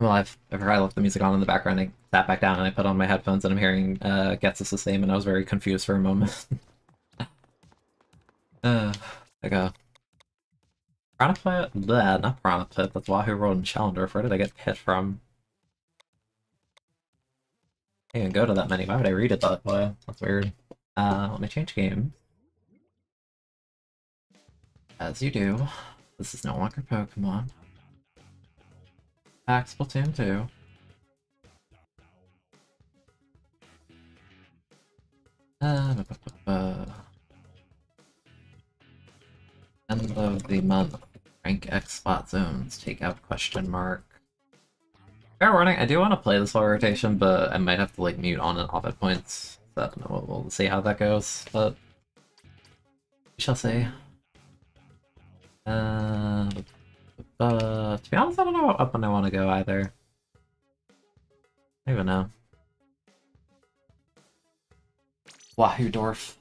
Well, I've, I left the music on in the background. I sat back down and I put on my headphones and I'm hearing uh, Gets the Same and I was very confused for a moment. uh, I go. Piranha Pit? Bleh, not Piranha Pit, that's Wahoo World and Challenger. Where did I get hit from? I didn't go to that many. Why would I read it that way? That's weird. Uh, let me change game. As you do. This is no longer Pokemon. Back Splatoon 2. Uh. End of the month. Rank X spot zones. Take out question mark. Fair warning, I do want to play this whole rotation, but I might have to like mute on and off at points. So I don't know, we'll, we'll see how that goes, but we shall see. Uh, uh, to be honest, I don't know what weapon I want to go either. I don't even know. Wahoo Dwarf.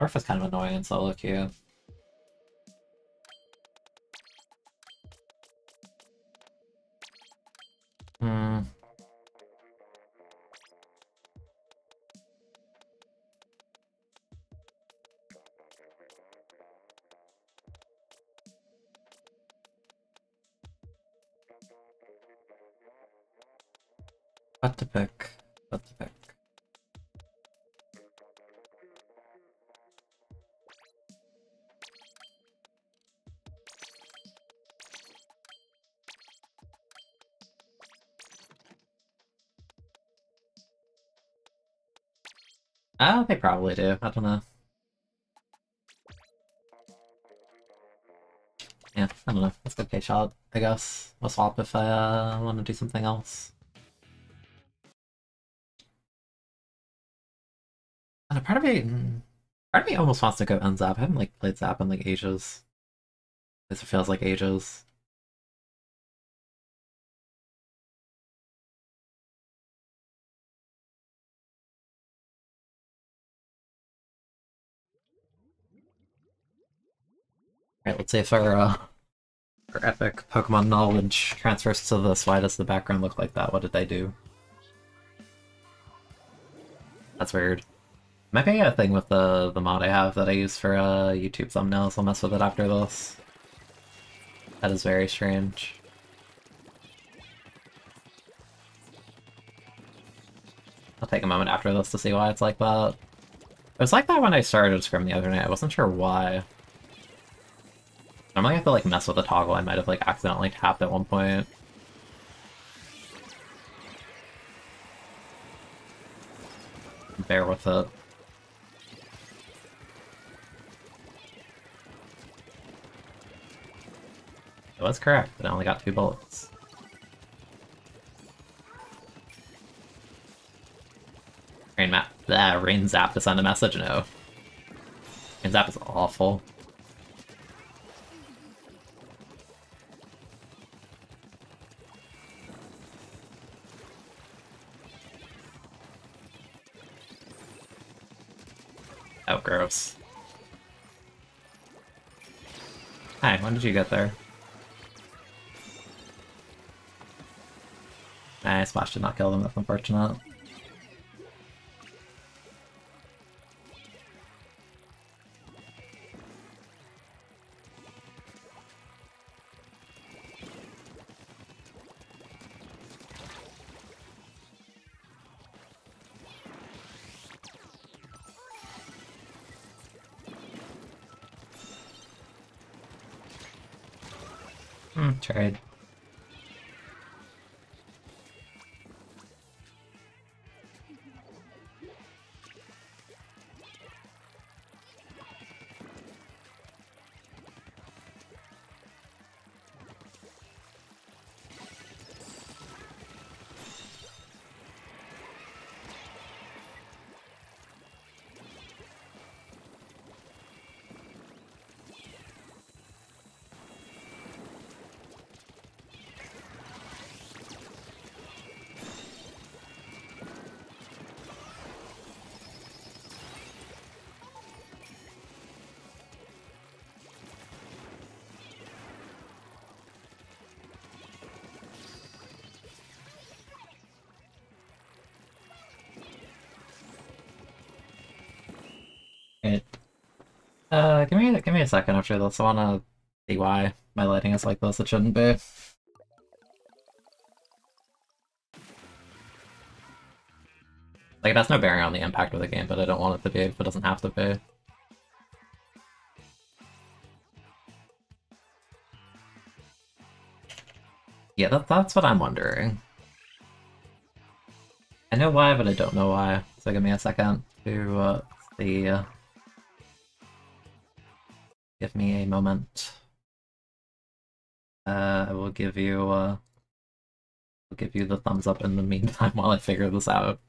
Dwarf is kind of annoying in solo queue. What the pick? What to pick? Uh, they probably do. I don't know. Yeah, I don't know. Let's go K-Shot, I guess. We'll swap if I uh, want to do something else. And part of me, mm, part of me almost wants to go N-ZAP. I haven't like played Zap in like ages. This feels like ages. Alright, let's see if our, uh, our epic Pokemon knowledge transfers to this. Why does the background look like that? What did they do? That's weird. Might be a thing with the, the mod I have that I use for uh, YouTube thumbnails. I'll mess with it after this. That is very strange. I'll take a moment after this to see why it's like that. It was like that when I started Scrim the other night. I wasn't sure why. Normally I have to like mess with the toggle. I might have like accidentally tapped at one point. Bear with it. It was correct, but I only got two bullets. Rain map. Ah, rain zap to send a message? No. Rain zap is awful. Oh, gross. Hi, when did you get there? Nah, Splash did not kill them, that's unfortunate. Hmm, trade. Give me give me a second after this. I wanna see why my lighting is like this. It shouldn't be. Like, it has no bearing on the impact of the game, but I don't want it to be if it doesn't have to be. Yeah, that, that's what I'm wondering. I know why, but I don't know why. So give me a second to uh, see. Give me a moment. Uh, I will give you. Uh, I'll give you the thumbs up in the meantime while I figure this out.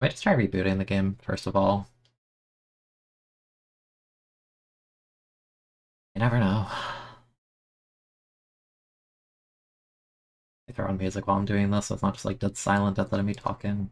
Might just try rebooting the game, first of all. You never know. I throw on music while I'm doing this, so it's not just like dead silent at letting me talking. You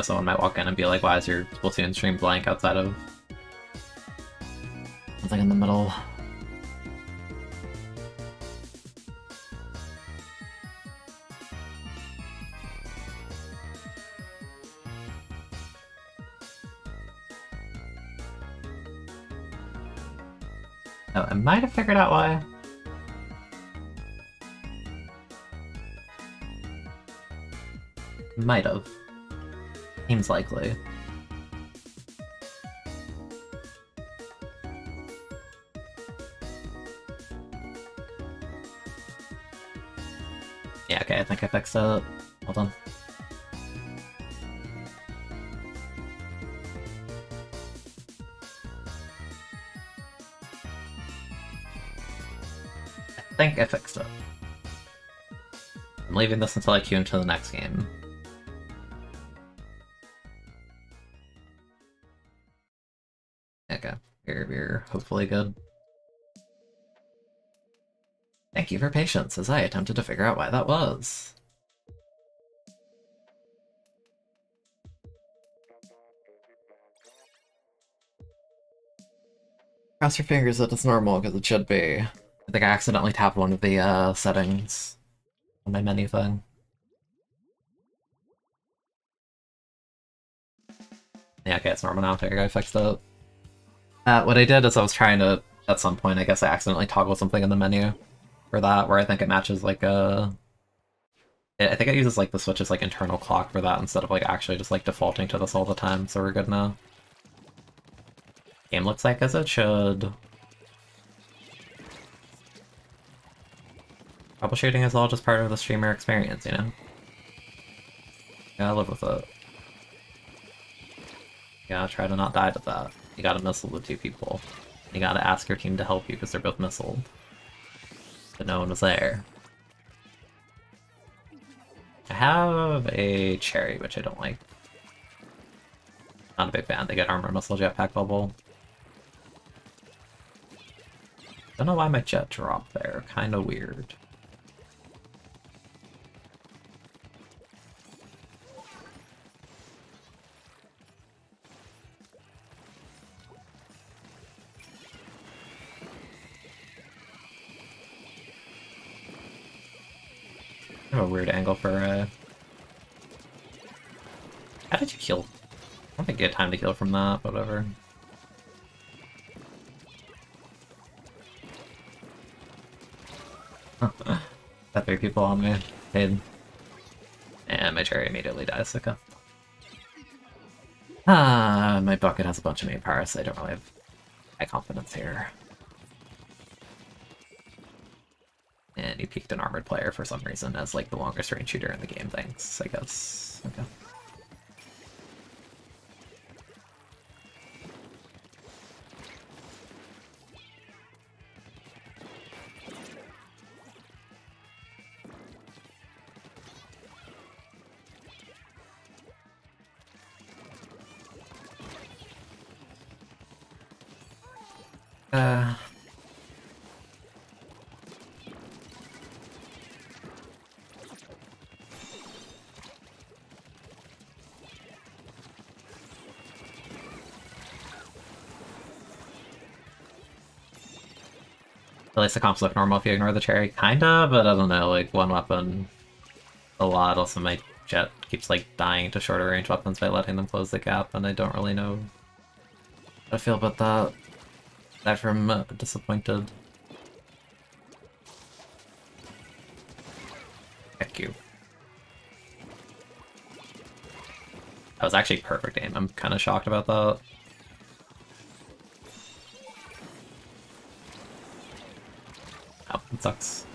know, someone might walk in and be like, why is your Splatoon stream blank outside of something in the middle? Oh, I might have figured out why. Might have. Seems likely. Yeah, okay, I think I fixed it. Hold on. I think I fixed it. I'm leaving this until I queue into the next game. We're good. Thank you for patience as I attempted to figure out why that was. Cross your fingers that it's normal, because it should be. I think I accidentally tapped one of the uh, settings on my menu thing. Yeah, okay, it's normal now. I think I fixed it. Uh, what I did is I was trying to, at some point, I guess I accidentally toggled something in the menu for that, where I think it matches like a... I think it uses like the Switch's like internal clock for that instead of like actually just like defaulting to this all the time, so we're good now. Game looks like as it should. Troubleshooting is all just part of the streamer experience, you know? gotta live with it. Gotta try to not die to that. You gotta missile the two people. You gotta ask your team to help you because they're both missiled. But no one was there. I have a cherry, which I don't like. Not a big fan. They get armor missile jetpack bubble. Don't know why my jet dropped there. Kinda weird. I have a weird angle for, uh... How did you heal? I don't think you had time to heal from that, but whatever. that three people on me. Paid. And my cherry immediately dies, okay. Ah, my bucket has a bunch of main powers, so I don't really have high confidence here. And he picked an armored player for some reason as like the longest range shooter in the game, thanks, I guess. Okay. Uh, least the comps look normal if you ignore the cherry. Kinda, but I don't know, like one weapon a lot. Also my jet keeps like dying to shorter range weapons by letting them close the gap, and I don't really know how to feel about that. That from uh, disappointed. Heck you. That was actually perfect aim. I'm kind of shocked about that. Sucks.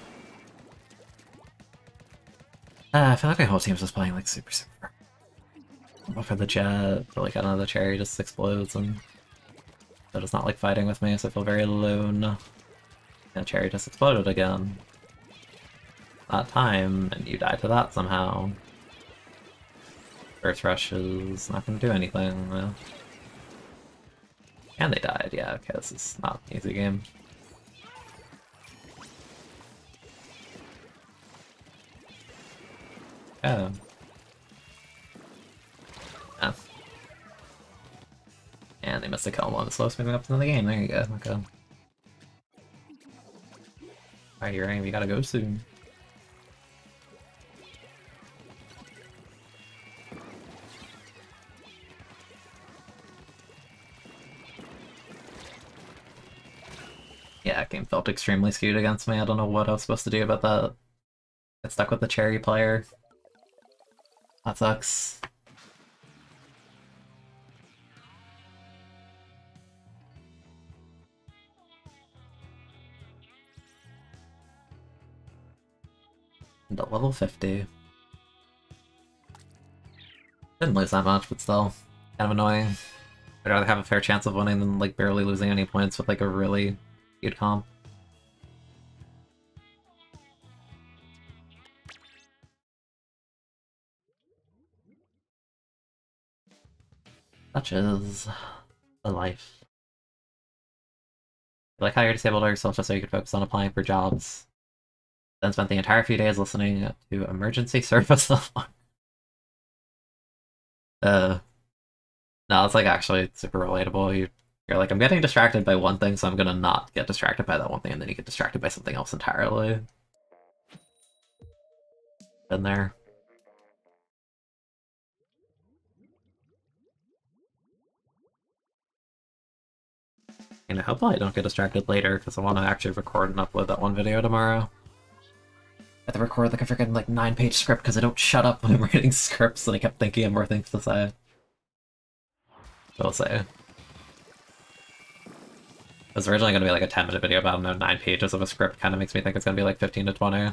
Uh, I feel like my whole team's just playing like super super. For the jet, but like I the cherry just explodes and so it's not like fighting with me, so I feel very alone. And cherry just exploded again. That time, and you die to that somehow. Earth Rush is not gonna do anything. And they died, yeah, okay, this is not an easy game. Oh. Yeah. And they missed a kill on the slowest moving up in the game. There you go. Okay. Alright, aim. We gotta go soon. Yeah, game felt extremely skewed against me. I don't know what I was supposed to do about that. Get stuck with the cherry player. That sucks. And at level 50. Didn't lose that much, but still. Kind of annoying. I'd rather have a fair chance of winning than like barely losing any points with like a really good comp. Such is the life. Like how you're disabled yourself just so you can focus on applying for jobs. Then spent the entire few days listening to emergency service alarm. Uh, no, it's like actually super relatable. You, you're like, I'm getting distracted by one thing, so I'm gonna not get distracted by that one thing, and then you get distracted by something else entirely. Been there. And I hope I don't get distracted later, because I want to actually record and upload that one video tomorrow. I have to record like a freaking like nine page script because I don't shut up when I'm writing scripts and I kept thinking of more things to say. We'll say. It was originally going to be like a 10 minute video, but I don't know, 9 pages of a script kind of makes me think it's going to be like 15 to 20.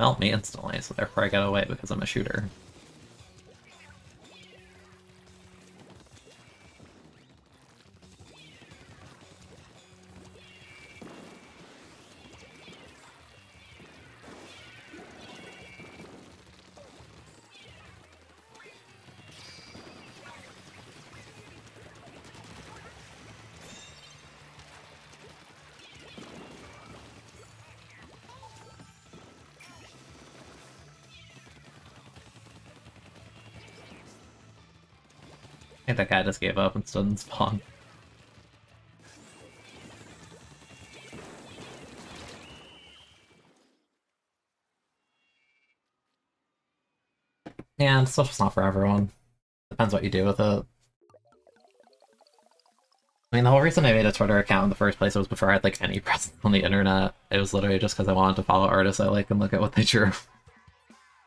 Melt me instantly, so therefore I got away because I'm a shooter. Think that guy just gave up and stood in spawn. It's just not for everyone. Depends what you do with it. I mean, the whole reason I made a Twitter account in the first place was before I had like any presence on the internet. It was literally just because I wanted to follow artists I like and look at what they drew.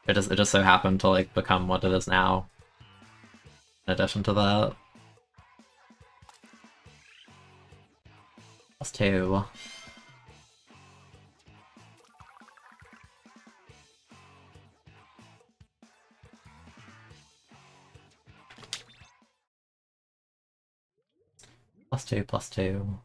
It just it just so happened to like become what it is now. In addition to that. Plus two. Plus two, plus two.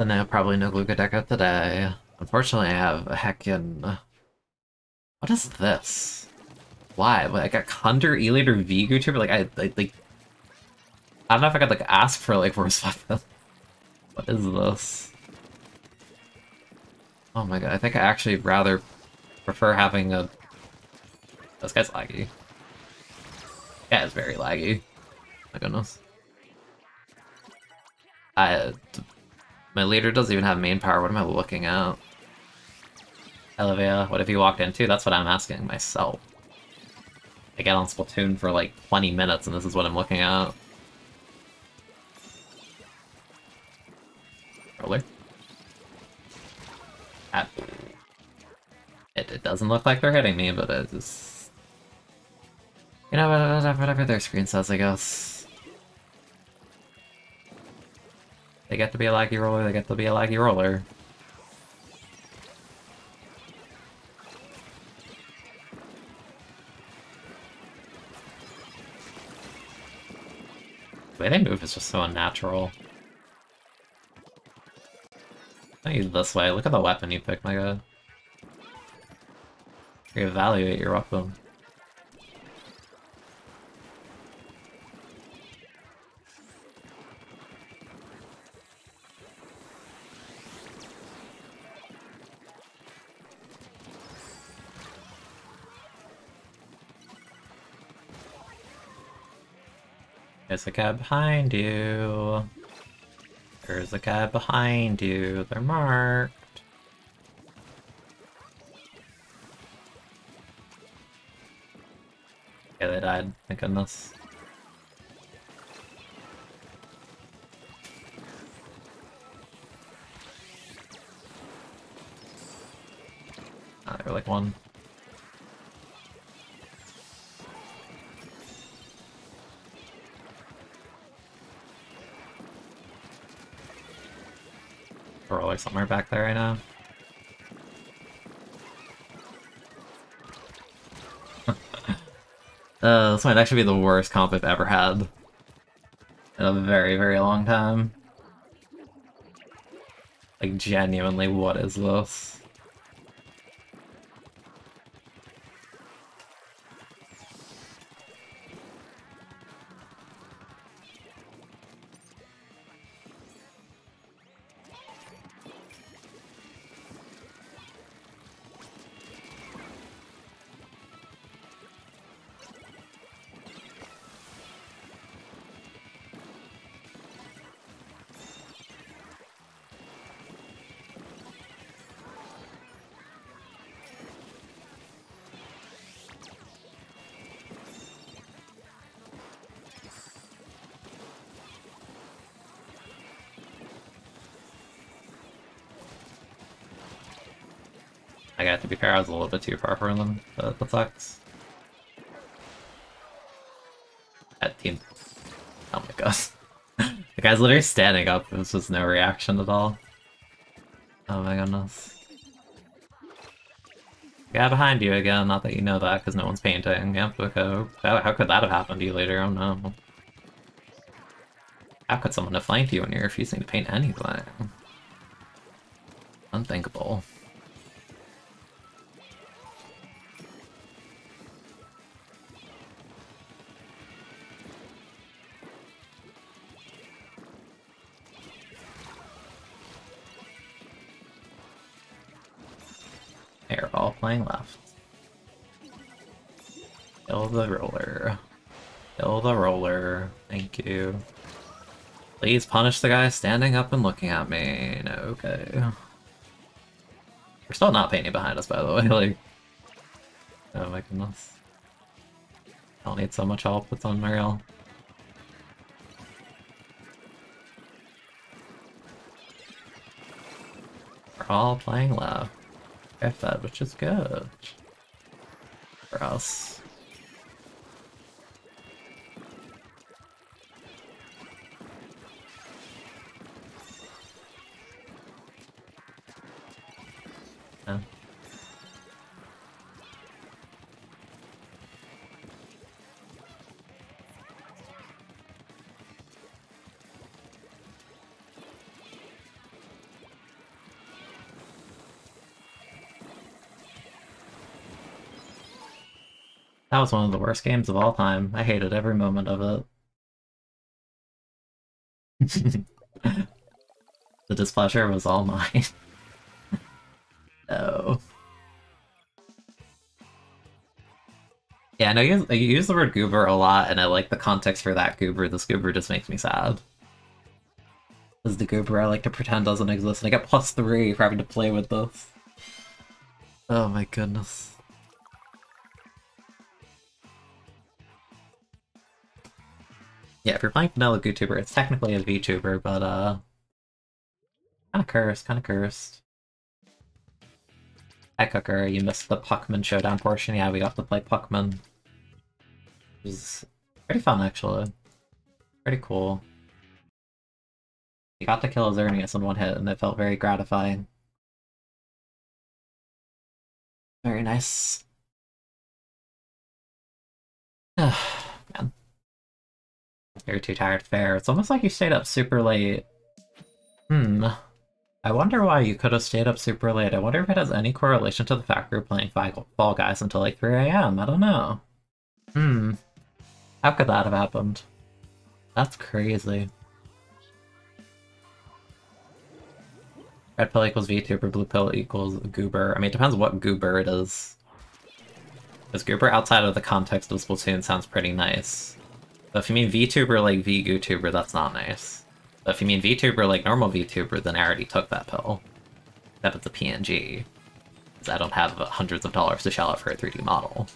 Then I have probably no Glucodeca today. Unfortunately, I have a heckin... What is this? Why? Like, I got Condor, Elator, V Gucci, like, I, I, like... I don't know if I could, like, ask for, like, worse weapon. What is this? Oh my god, I think I actually rather prefer having a... This guy's laggy. Yeah, it's very laggy. My goodness. I... My leader doesn't even have main power, what am I looking at? Olivia, what have you walked into? That's what I'm asking myself. I get on Splatoon for like 20 minutes and this is what I'm looking at. Roller. At it, it doesn't look like they're hitting me, but it just... You know, whatever their screen says, I guess. They get to be a laggy roller, they get to be a laggy roller. The way they move is just so unnatural. I use this way. Look at the weapon you pick, my god. Reevaluate your weapon. There's a guy behind you. There's a guy behind you. They're marked. Yeah, they died. Thank goodness. Ah, they were like one. Roller somewhere back there right now. uh, this might actually be the worst comp I've ever had. In a very, very long time. Like, genuinely, what is this? Fair, I was a little bit too far from them, but that sucks. That team. Oh my gosh. the guy's literally standing up, there's just no reaction at all. Oh my goodness. Yeah, behind you again. Not that you know that, because no one's painting. Yep, okay. How, how could that have happened to you later? Don't know. How could someone have flanked you when you're refusing to paint anything? Unthinkable. Please punish the guy standing up and looking at me. No, okay. We're still not painting behind us, by the way. Like, oh my goodness. I don't need so much help. It's unreal. We're all playing left. F that, which is good. For us. That was one of the worst games of all time. I hated every moment of it. the displeasure was all mine. no. Yeah, I know you, you use the word goober a lot, and I like the context for that goober. This goober just makes me sad. This is the goober I like to pretend doesn't exist, and I get plus three for having to play with this. Oh my goodness. Yeah, if you're playing vanilla GooTuber, it's technically a VTuber, but uh, kind of cursed, kind of cursed. Hi, Cooker, you missed the Pokemon Showdown portion. Yeah, we got to play Pokemon. It was pretty fun, actually. Pretty cool. We got to kill Xerneas in one hit, and it felt very gratifying. Very nice. You're too tired, fair. It's almost like you stayed up super late. Hmm. I wonder why you could have stayed up super late. I wonder if it has any correlation to the fact we're playing Fall Guys until like 3 a.m. I don't know. Hmm. How could that have happened? That's crazy. Red pill equals VTuber, blue pill equals goober. I mean, it depends what goober it is. Because goober outside of the context of Splatoon sounds pretty nice. But if you mean VTuber like VGooTuber, that's not nice. But if you mean VTuber like normal VTuber, then I already took that pill. That was a PNG. Because I don't have hundreds of dollars to shell out for a 3D model.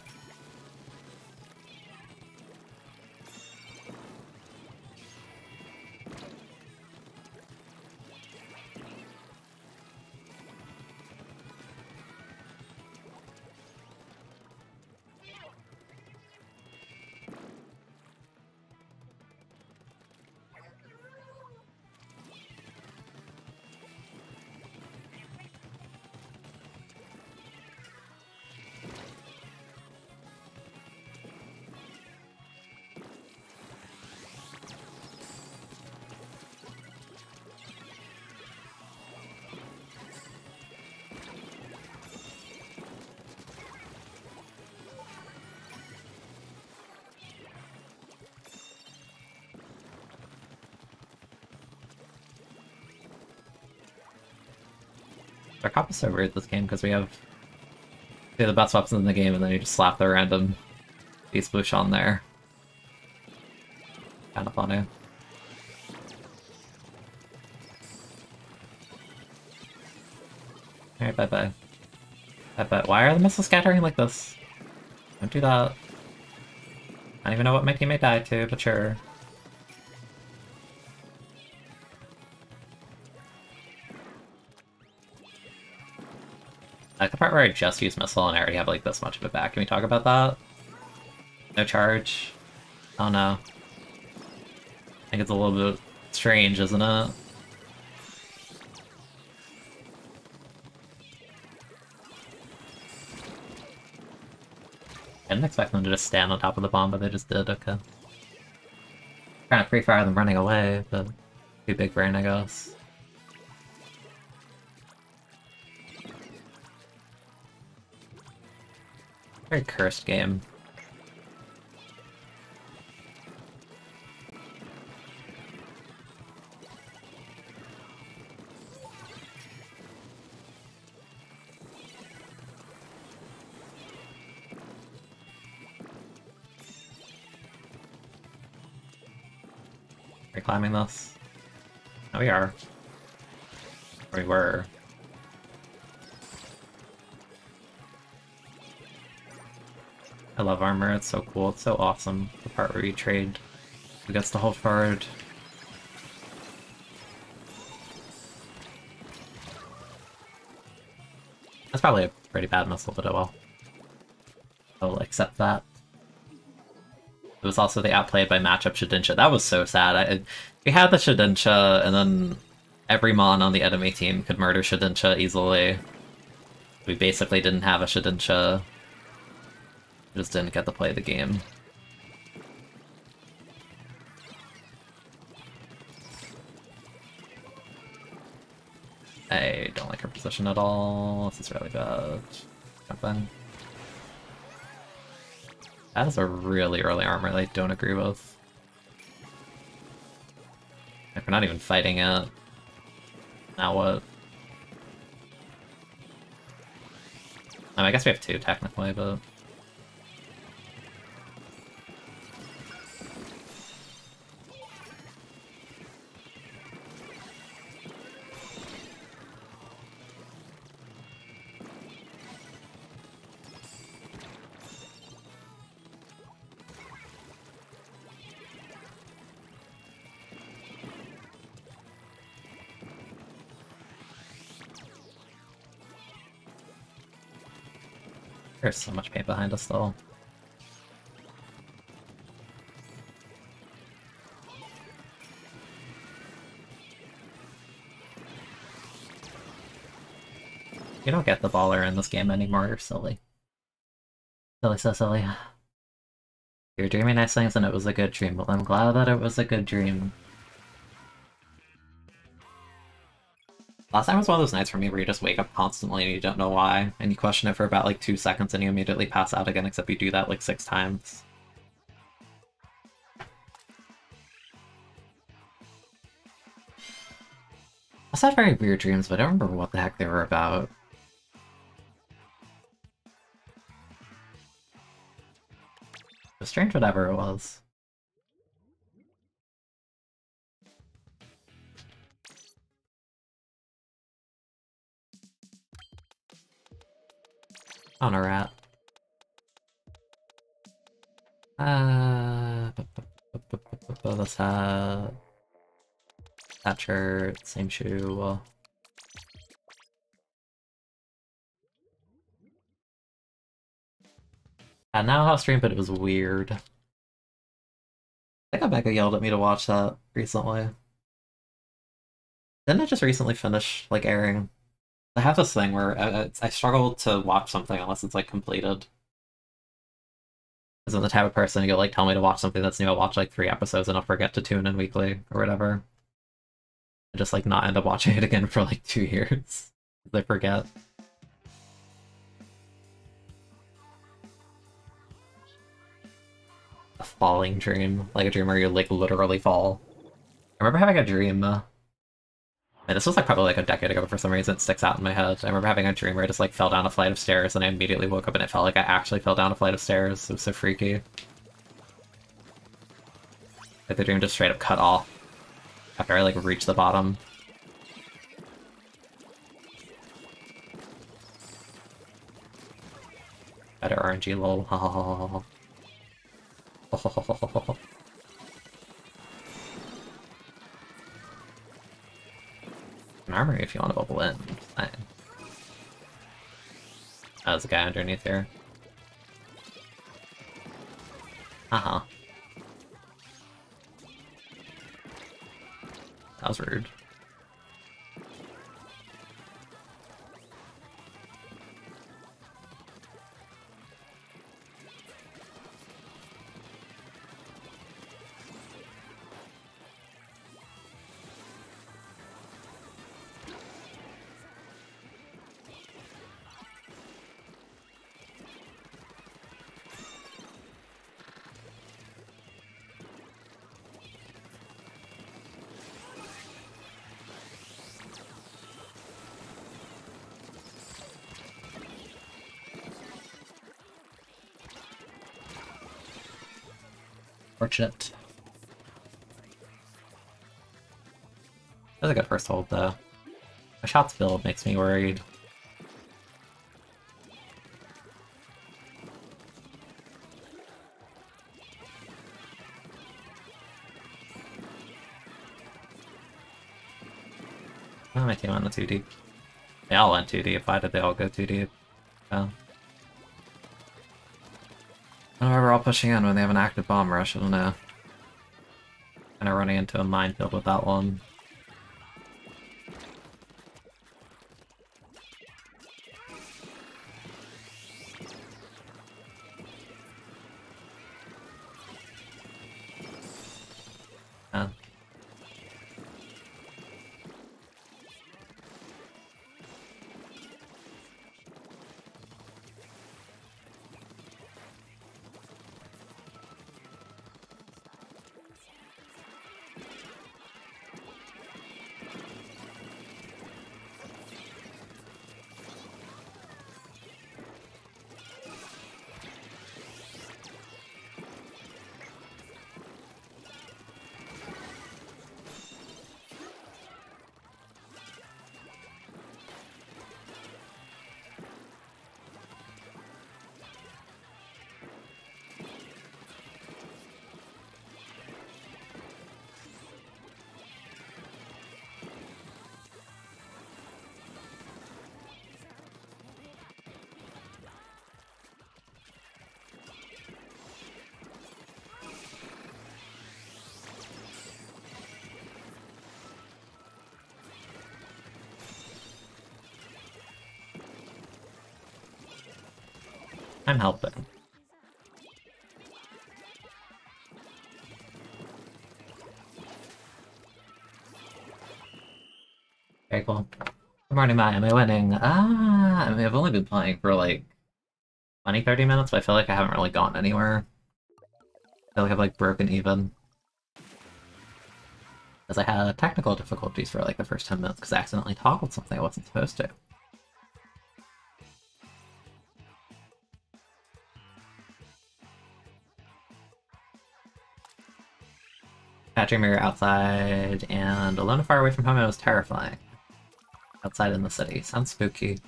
So weird this game because we have we have the best weapons in the game and then you just slap the random beast bush on there. Kind of funny. Alright, bye bye. Bye bye. Why are the missiles scattering like this? Don't do that. I don't even know what my teammate died to, but sure. I just use missile and I already have like this much of it back. Can we talk about that? No charge? Oh no. I think it's a little bit strange, isn't it? I didn't expect them to just stand on top of the bomb, but they just did, okay. Trying to pre-fire them running away, but too big brain, I guess. Very cursed game. Are climbing this? Love armor, it's so cool, it's so awesome. The part where you trade who gets to hold forward. That's probably a pretty bad missile, but oh well. I'll accept that. It was also the outplayed by matchup Shedinja. That was so sad. I, we had the Shedinja, and then every Mon on the enemy team could murder Shedinja easily. We basically didn't have a Shedinja. Just didn't get to play the game. I don't like her position at all. This is really bad. Jump That is a really early armor I don't agree with. If we're not even fighting it, now what? I, mean, I guess we have two technically, but... There's so much paint behind us though. You don't get the baller in this game anymore, you're silly. Silly, so silly. You're dreaming nice things and it was a good dream, but I'm glad that it was a good dream. Last time was one of those nights for me where you just wake up constantly and you don't know why, and you question it for about like two seconds and you immediately pass out again, except you do that like six times. I had very weird dreams, but I don't remember what the heck they were about. It was strange whatever it was. On a rat. Uh, hat, that shirt, same shoe. I now have stream, but it was weird. I think Becca yelled at me to watch that recently. Didn't it just recently finish, like, airing? I have this thing where I, I struggle to watch something unless it's like completed. Because I'm the type of person you'll like tell me to watch something that's new, I'll watch like three episodes and I'll forget to tune in weekly or whatever. I just like not end up watching it again for like two years. I forget. A falling dream, like a dream where you like literally fall. I remember having a dream uh, and this was like probably like a decade ago, but for some reason it sticks out in my head. I remember having a dream where I just like fell down a flight of stairs and I immediately woke up and it felt like I actually fell down a flight of stairs. It was so freaky. Like the dream just straight up cut off after I like reached the bottom. Better RNG lol. an armory if you want to bubble in. Fine. Oh, there's a guy underneath here. Uh-huh. That was rude. Fortunate. That's a good first hold, though. My shots build makes me worried. Oh, my team went too deep. They all went too deep. Why did they all go too deep? Oh. Pushing in when they have an active bomb rush, I don't know. Kinda running into a minefield with that one. I'm helping. Very cool. Good morning, Mai. Am I winning? Ah, I mean, I've only been playing for like 20, 30 minutes, but I feel like I haven't really gone anywhere. I feel like I've like broken even. Because I had technical difficulties for like the first 10 minutes because I accidentally toggled something I wasn't supposed to. Catching mirror outside and alone far away from home, it was terrifying. Outside in the city. Sounds spooky.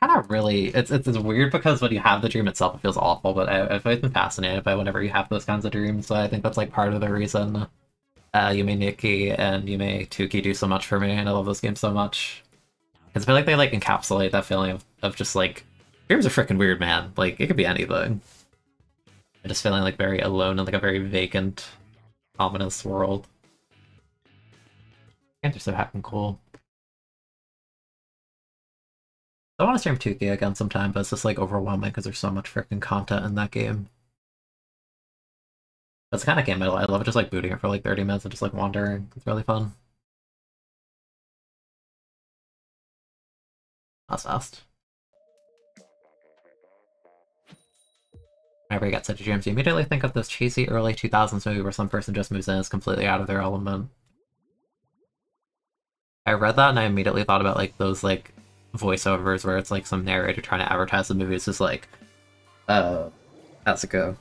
kind of really it's, it's it's weird because when you have the dream itself it feels awful but I, i've always been fascinated by whenever you have those kinds of dreams so i think that's like part of the reason uh yume nikki and yume 2kki do so much for me and i love those games so much because i feel like they like encapsulate that feeling of, of just like dreams are freaking weird man like it could be anything I'm just feeling like very alone in like a very vacant ominous world games are so hacking cool I want to stream 2K again sometime, but it's just like overwhelming because there's so much freaking content in that game. That's the kind of game I, I love just like booting it for like 30 minutes and just like wandering. It's really fun. That's fast. Whenever you get such a dreams, you immediately think of this cheesy early 2000s movie where some person just moves in and is completely out of their element. I read that and I immediately thought about like those like voiceovers where it's like some narrator trying to advertise the movie. It's just like, uh, how's it go?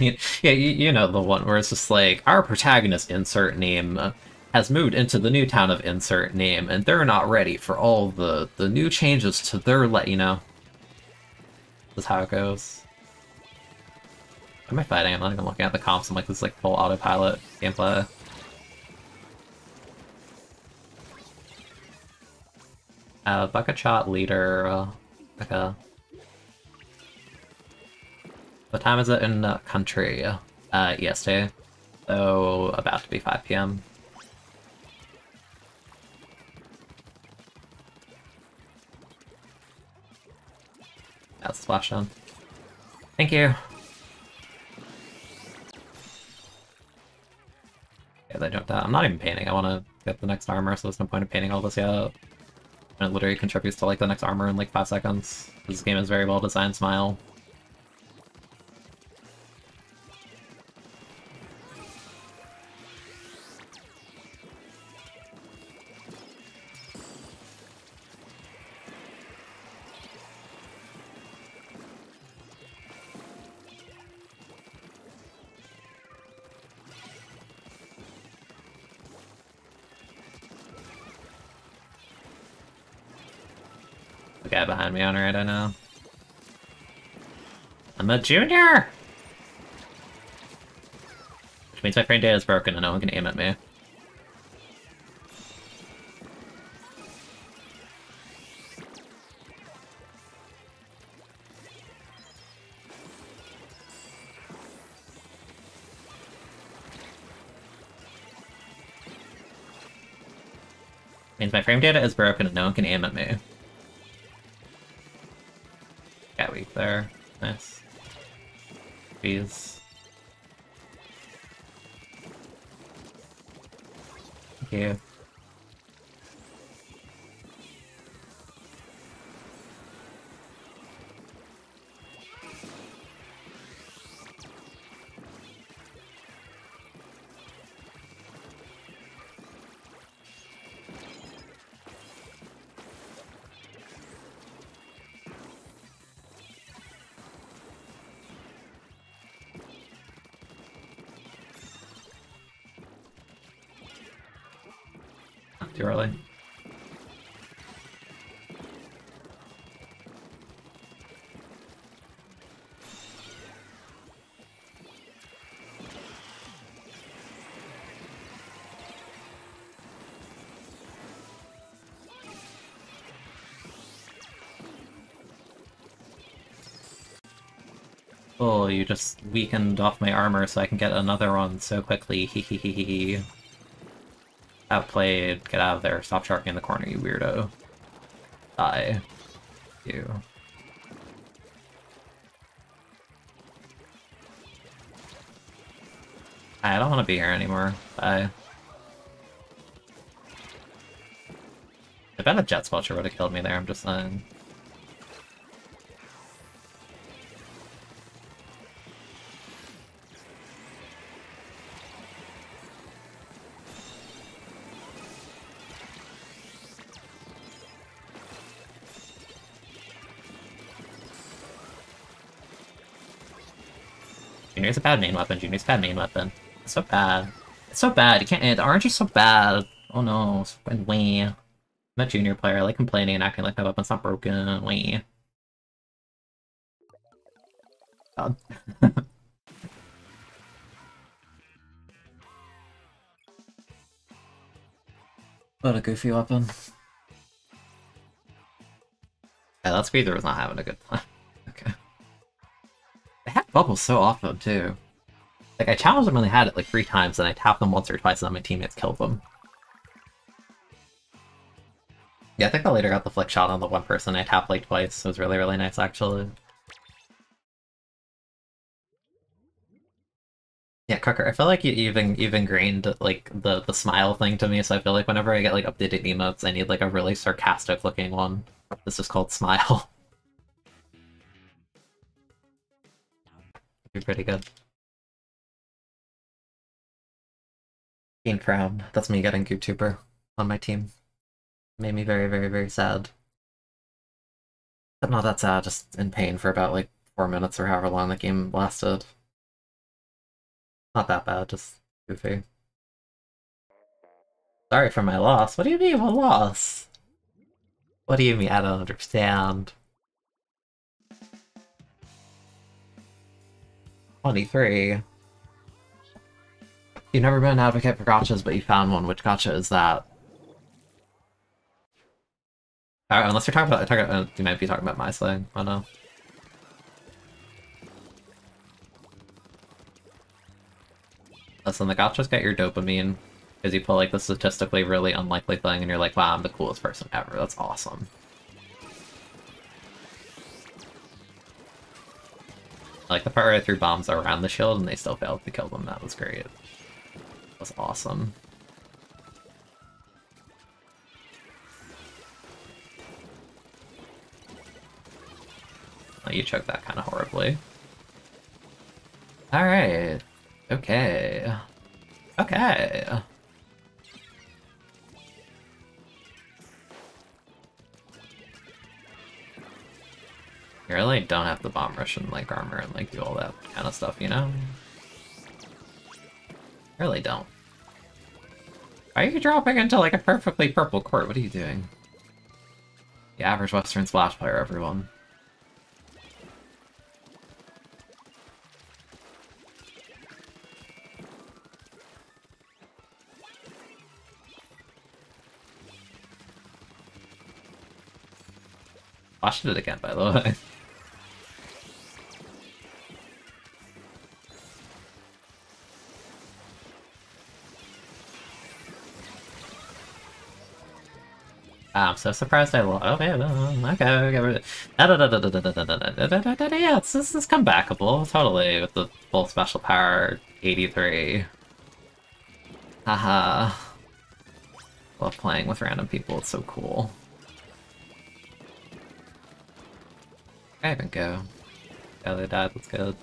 yeah, you, you know the one where it's just like, our protagonist, insert name, uh, has moved into the new town of insert name, and they're not ready for all the, the new changes to their, let you know. That's how it goes. What am I fighting? I'm not even looking at the comps. I'm like, this is like full autopilot gameplay. Uh, bucket shot leader, uh, a... What time is it in the country? Uh, EST. So, about to be 5 p.m. That's splashdown. Thank you. Yeah, they jumped out. I'm not even painting. I want to get the next armor, so there's no point in painting all this yet. And it literally contributes to like the next armor in like 5 seconds. This game is very well designed, smile. Behind me on right, I know. I'm a junior! Which means my frame data is broken and no one can aim at me. Means my frame data is broken and no one can aim at me. There. Nice. Jeez. Thank you. You just weakened off my armor so I can get another one so quickly. Hee hee hee hee. Outplayed. Get out of there. Stop sharking in the corner, you weirdo. Die. You. I don't want to be here anymore. Bye. I bet a jet squelcher would have killed me there, I'm just saying. Junior's a bad main weapon. Junior. It's a bad main weapon. It's so bad. It's so bad. You can't. The RNG's so bad. Oh no. Wee. I'm a junior player. I like complaining and acting like my weapon's not broken. Wee. Oh. God. what a goofy weapon. Yeah, that was not having a good time. Bubbles so often, too. Like, I challenged them when they had it like three times, and I tapped them once or twice, and then my teammates killed them. Yeah, I think I later got the flick shot on the one person I tapped like twice. It was really, really nice, actually. Yeah, Cooker, I feel like you even you've ingrained like the the smile thing to me, so I feel like whenever I get like updated emotes, I need like a really sarcastic looking one. This is called Smile. You're pretty good. Being proud. That's me getting GooTuber on my team. Made me very, very, very sad. But not that sad, just in pain for about like four minutes or however long the game lasted. Not that bad, just goofy. Sorry for my loss. What do you mean, a loss? What do you mean, I don't understand? 23. You've never been an advocate for gachas, but you found one. Which gacha is that? Alright, unless you're talking about, talking, uh, you might be talking about my slang. I don't know. Listen, the gachas get your dopamine because you pull like the statistically really unlikely thing and you're like, wow, I'm the coolest person ever. That's awesome. Like the part where I threw bombs around the shield and they still failed to kill them. That was great. That was awesome. Oh, you choked that kind of horribly. Alright. Okay. Okay. You really don't have the bomb rush and like armor and like do all that kind of stuff, you know? Really don't. Why are you dropping into like a perfectly purple court? What are you doing? The average Western Splash player, everyone. Watched it again, by the way. I'm so surprised I lost. Okay, okay, okay. Yeah, this is comebackable, totally, with the full special power 83. Haha. Love playing with random people, it's so cool. I even go. Yeah, they died, that's good.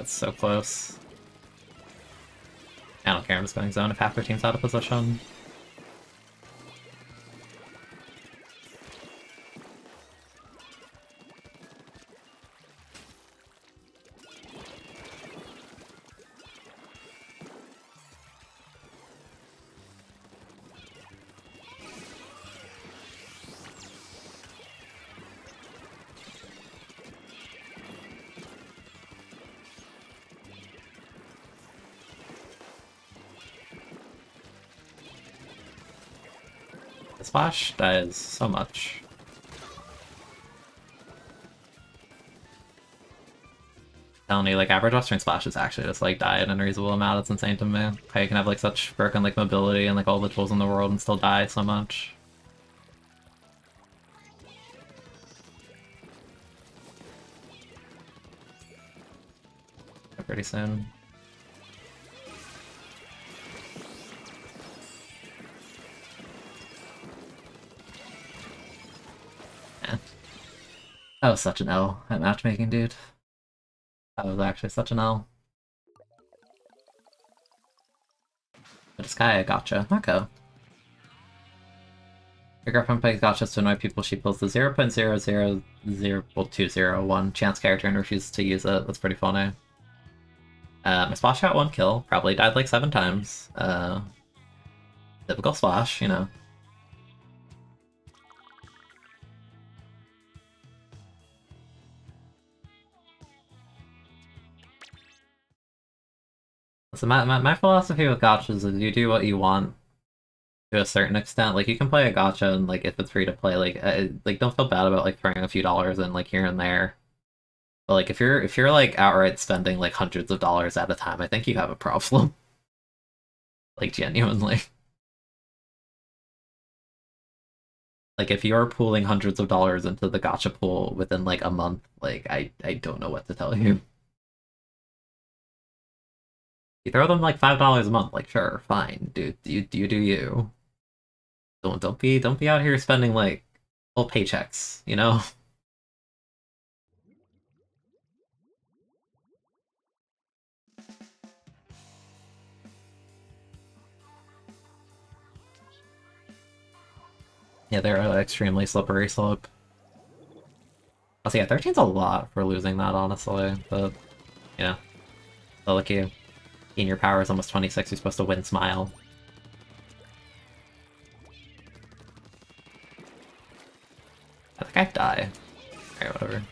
It's so close. I don't care, I'm just going zone if half their team's out of position. Splash does so much. telling you, like, average Western Splash is actually just, like, die an unreasonable amount. It's insane to me. How you can have, like, such broken, like, mobility and, like, all the tools in the world and still die so much. Pretty soon. That was such an L at matchmaking, dude. That was actually such an L. But it's Kaya, gotcha. Okay. Your girlfriend plays gachas to annoy people. She pulls the 0 0.000 chance character and refuses to use it. That's pretty funny. Uh, my splash got one kill. Probably died like seven times. Uh, typical splash, you know. So my, my, my philosophy with gachas is you do what you want to a certain extent. Like you can play a gacha and like if it's free to play, like uh, like don't feel bad about like throwing a few dollars in like here and there. But like if you're if you're like outright spending like hundreds of dollars at a time, I think you have a problem. like genuinely. Like if you're pooling hundreds of dollars into the gacha pool within like a month, like I I don't know what to tell you. You throw them like five dollars a month, like sure, fine, dude. You you do you. Don't don't be don't be out here spending like full paychecks, you know. Yeah, they're an extremely slippery slope. Oh, so yeah, 13's a lot for losing that, honestly, but, yeah. So you. In your power is almost 26, you're supposed to win Smile. I think I die. Alright, whatever.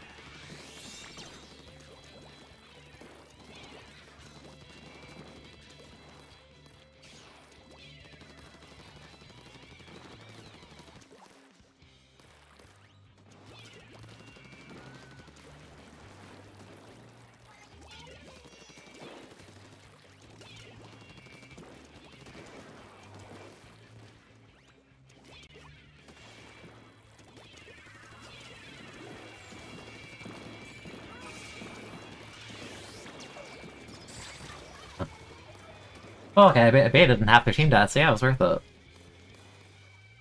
Okay, I baited and half their team died, so yeah, it was worth it.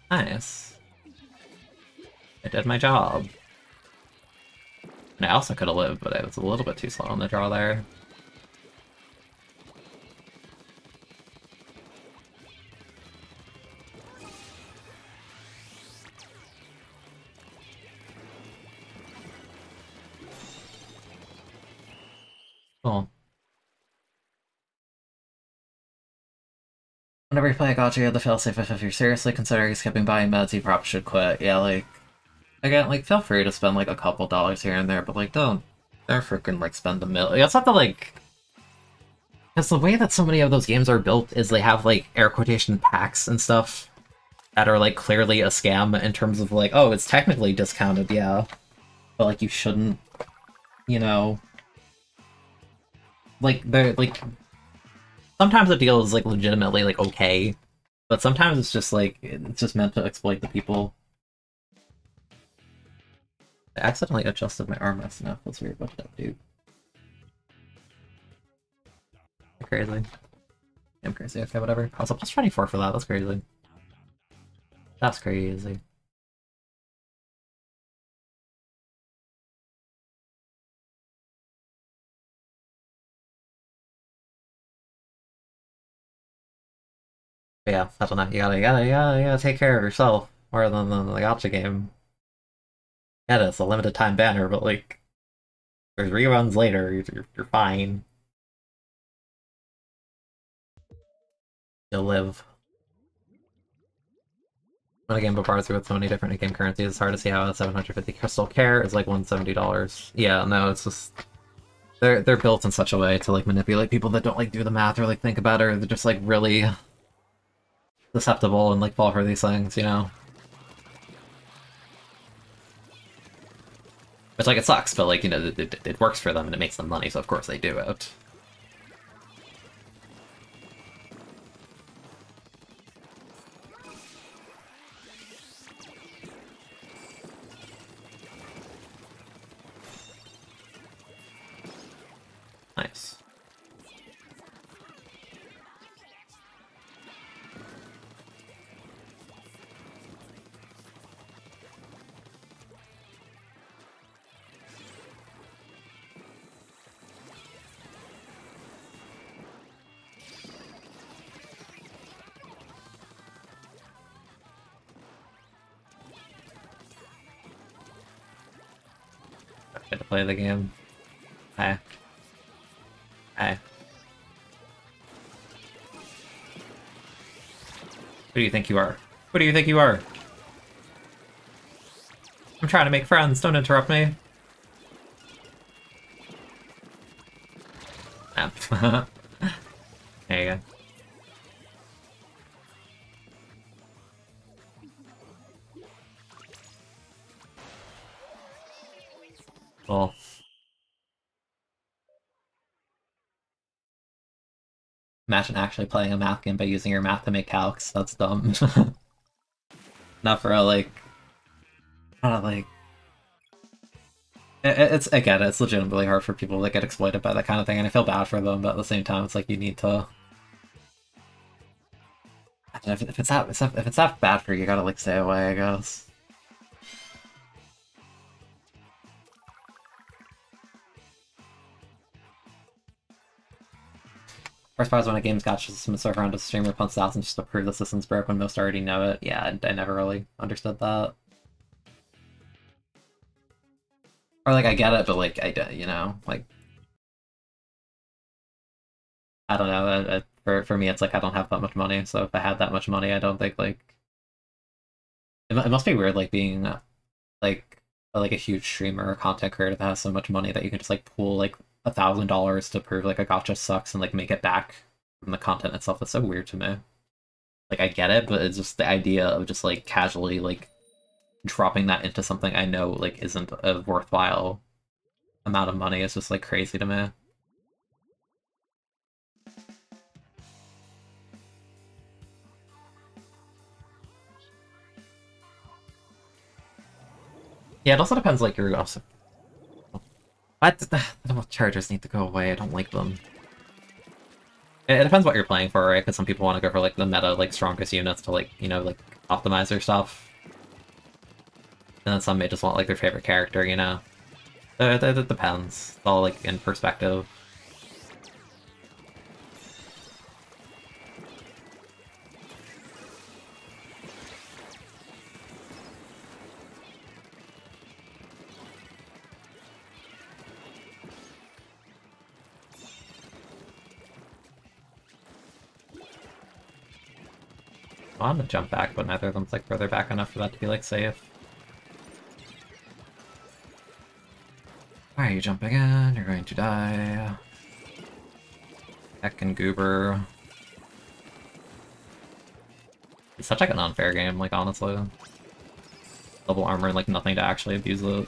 Nice. I did my job. And I also could have lived, but I was a little bit too slow on the draw there. Whenever you play a gacha, you have the failsafe if, if you're seriously considering skipping buying meds, you probably should quit. Yeah, like, again, like, feel free to spend, like, a couple dollars here and there, but, like, don't, don't freaking, like, spend a mil- You also have to, like, because the way that so many of those games are built is they have, like, air quotation packs and stuff that are, like, clearly a scam in terms of, like, oh, it's technically discounted, yeah, but, like, you shouldn't, you know, like, they're, like, sometimes a deal is like legitimately like okay, but sometimes it's just like it's just meant to exploit the people. I accidentally adjusted my arm rest now. That's weird. What did I do? Crazy. I'm crazy. Okay, whatever. I was Also, plus 24 for that. That's crazy. That's crazy. But yeah, that's enough. You gotta, you gotta, you gotta, you gotta take care of yourself more than the, the gacha game. Yeah, it's a limited time banner, but like, there's reruns later. You're, you're fine. You'll live. When a game bombarded through with so many different in-game currencies, it's hard to see how a 750 crystal care is like $170. Yeah, no, it's just they're they're built in such a way to like manipulate people that don't like do the math or like think about it or they're just like really susceptible and like fall for these things, you know? It's like it sucks, but like, you know, it, it, it works for them and it makes them money, so of course they do it. Nice. Play the game. Hi. Hi. Who do you think you are? Who do you think you are? I'm trying to make friends, don't interrupt me. Ah. Imagine actually playing a math game by using your math to make calcs. That's dumb. Not for a, like... Not like... It, it's, again, it's legitimately hard for people that get exploited by that kind of thing, and I feel bad for them, but at the same time, it's like you need to... If, it's that if it's that bad for you, you gotta like stay away, I guess. First part is when a game's got some server around a streamer punts thousands just to prove the system's broke when most already know it. Yeah, I, I never really understood that. Or like I get it, but like I don't, you know, like I don't know. For for me, it's like I don't have that much money. So if I had that much money, I don't think like it, it must be weird, like being like like a huge streamer or content creator that has so much money that you can just like pull, like a thousand dollars to prove like a gacha sucks and like make it back from the content itself. That's so weird to me. Like I get it, but it's just the idea of just like casually like dropping that into something I know like isn't a worthwhile amount of money is just like crazy to me. Yeah, it also depends like your also what? The chargers need to go away. I don't like them. It, depends what you're playing for, right? Because some people want to go for like the meta, like strongest units to like, you know, like optimize their stuff. And then some may just want like their favorite character, you know? It, it, it depends. It's all like in perspective. Want to jump back, but neither of them's like further back enough for that to be like safe. Why are you jumping in? You're going to die. Heck and Goober. It's such like an unfair game, like honestly. Double armor and like nothing to actually abuse it.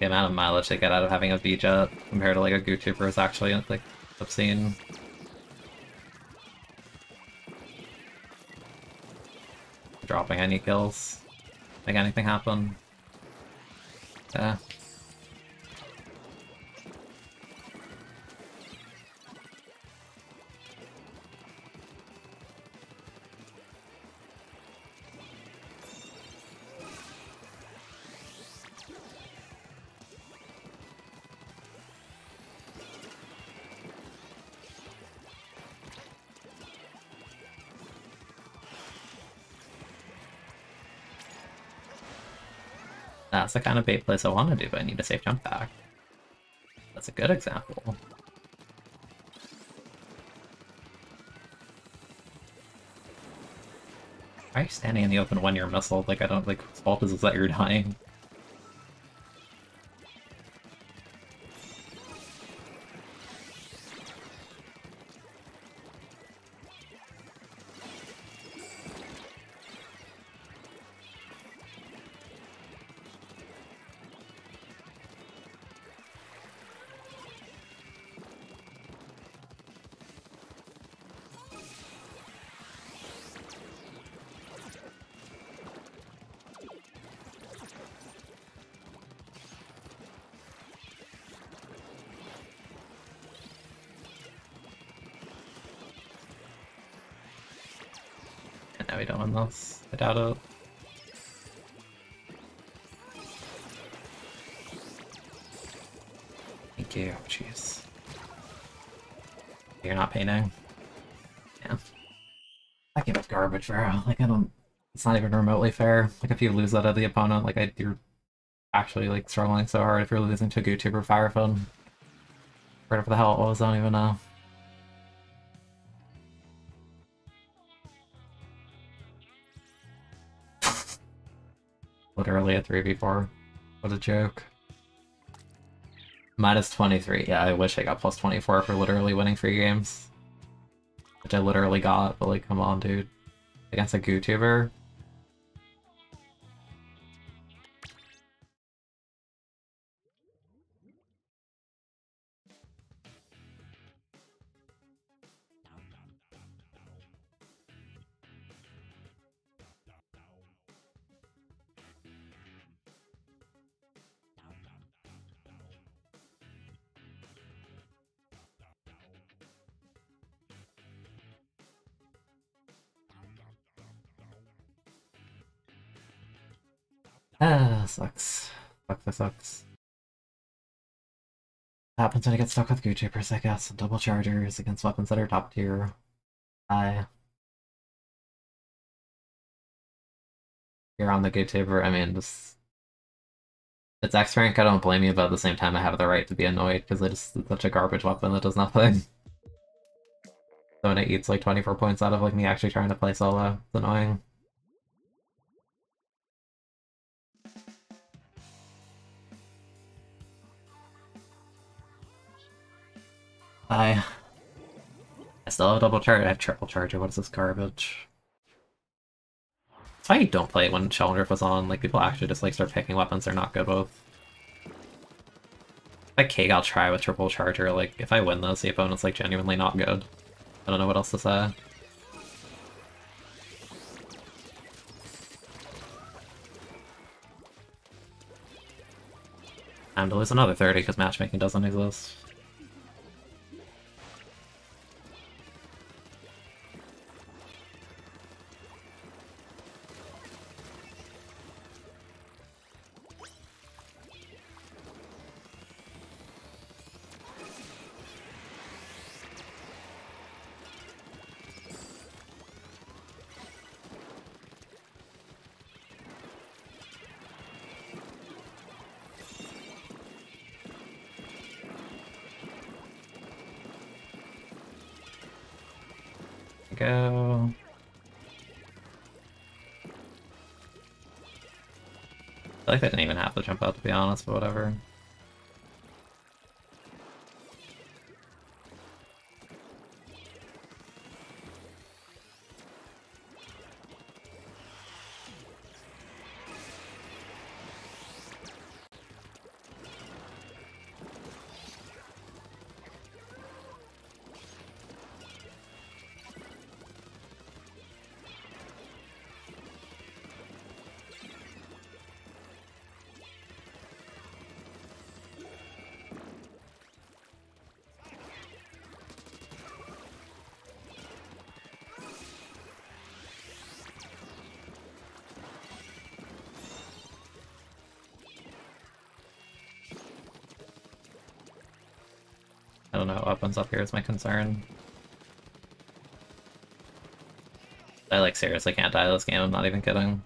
The amount of mileage they get out of having a V-Jet compared to like a GooTuber is actually like obscene. Dropping any kills. Make anything happen. Yeah. That's the kind of bait place I want to do, but I need a safe jump back. That's a good example. Why are you standing in the open when you're missiled? Like, I don't, like, whose fault is that you're dying? Don't this. I doubt it. Thank you. Jeez. You're not painting? Yeah. That game is garbage, bro. Like, I don't... It's not even remotely fair. Like, if you lose that at the opponent, like, I, you're actually, like, struggling so hard if you're losing to a YouTuber Fire Phone. Whatever the hell it was, I don't even know. 3v4. What a joke. Minus 23. Yeah, I wish I got plus 24 for literally winning three games. Which I literally got, but like, come on, dude. Against a GooTuber? Happens when I get stuck with Gootubers, I guess, and double chargers against weapons that are top tier. I. You're on the Gootuber, I mean, just. It's X rank, I don't blame you, but at the same time, I have the right to be annoyed because it's such a garbage weapon that does nothing. So when it eats like 24 points out of like me actually trying to play solo, it's annoying. I I still have a double charge. I have triple charger. What is this garbage? You don't play it when Challenger was on. Like people actually just like start picking weapons they're not good with. I cake, I'll try with triple charger. Like, if I win this, the opponent's like genuinely not good. I don't know what else to say. Time to lose another 30 because matchmaking doesn't exist. I like didn't even have to jump out to be honest, but whatever. Don't know what weapons up here is my concern. I like seriously can't die this game, I'm not even kidding.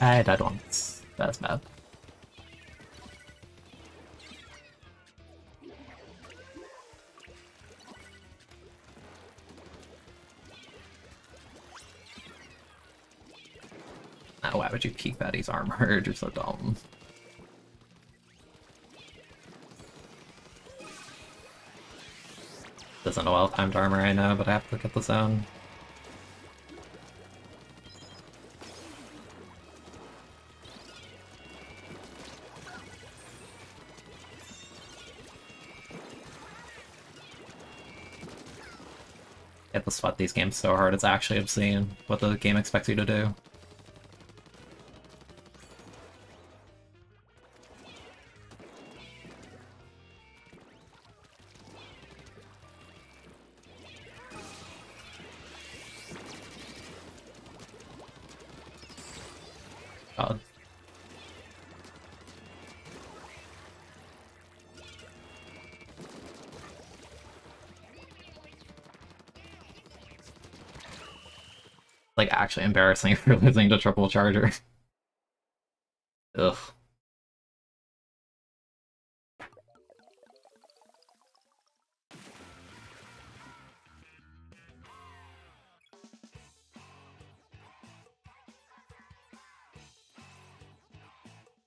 I died once. That's bad. Oh, why would you keep that? He's armored. You're so dumb. Isn't a well-timed armor, I know, but I have to get the zone. Have sweat these games so hard, it's actually obscene what the game expects you to do. actually embarrassing for losing to Triple Charger. Ugh.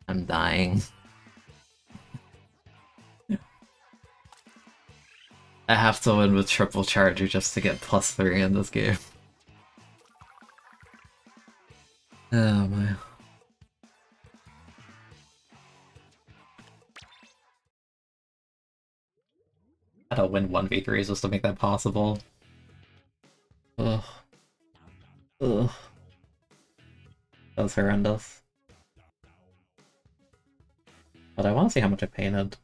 I'm dying. I have to win with triple charger just to get plus three in this game. 1v3s just to make that possible. Ugh. Ugh. That was horrendous. But I want to see how much I painted.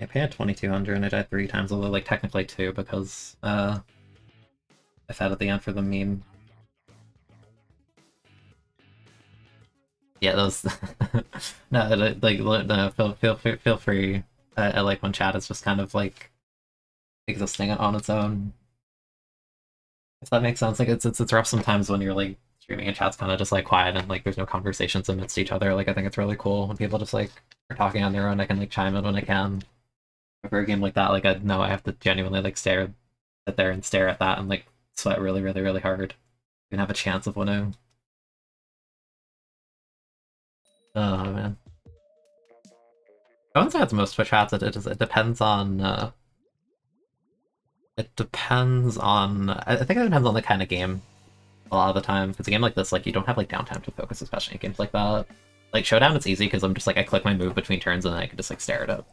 I painted 2200 and I died three times, although like technically two because uh, I fed at the end for the meme. Yeah, those. no, like no, feel feel feel free. I, like when chat is just kind of like existing on its own. If that makes sense, like it's it's it's rough sometimes when you're like streaming and chat's kind of just like quiet and like there's no conversations amidst each other. Like I think it's really cool when people just like are talking on their own. I can like chime in when I can. For a game like that, like I know I have to genuinely like stare, sit there and stare at that and like sweat really, really, really hard. Even have a chance of winning. Oh man. I wouldn't say it's most chats. It, depends on. Uh, it depends on. I think it depends on the kind of game. A lot of the time, because a game like this, like you don't have like downtime to focus, especially in games like that. Like Showdown, it's easy because I'm just like I click my move between turns and then I can just like stare at it.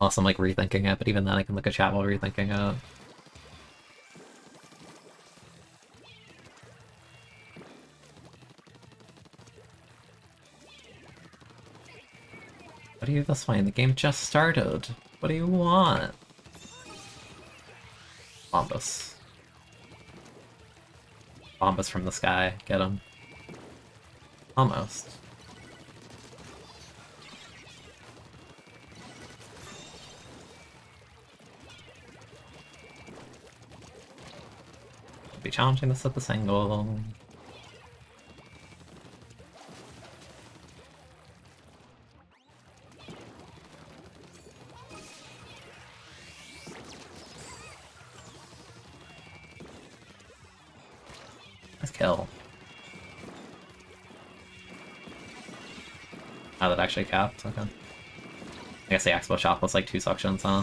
Unless I'm like rethinking it, but even then I can look at chat while rethinking it. What are you this way? The game just started. What do you want? Bombus. Bombus from the sky. Get him. Almost. Be challenging this at the single. Kill. Oh, that actually capped? Okay. I guess the Expo Shop was like two suctions, huh?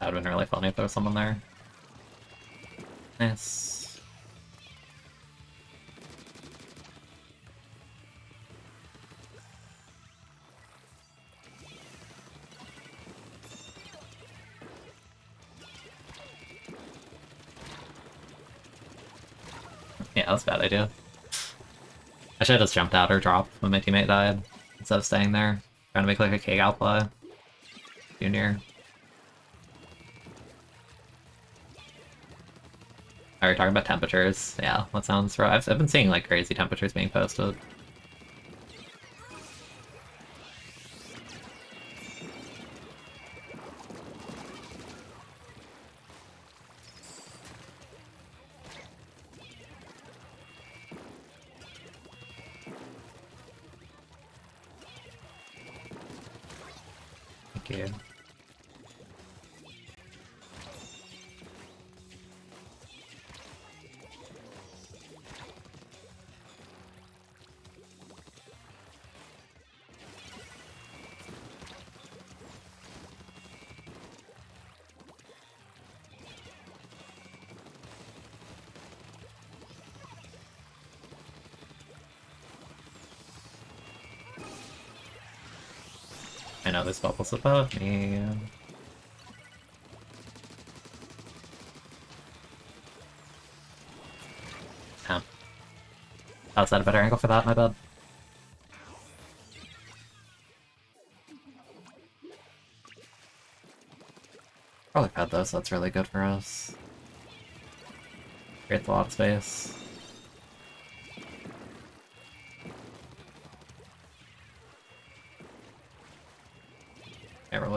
That would've been really funny if there was someone there. Nice. Bad idea. I should have just jumped out or dropped when my teammate died, instead of staying there. Trying to make like a K out. Junior. Are you talking about temperatures? Yeah, that sounds right. I've, I've been seeing like crazy temperatures being posted. There's bubbles above me. Damn. Oh, is that a better angle for that? My bad. Probably pad though, so that's really good for us. Creates a lot of space.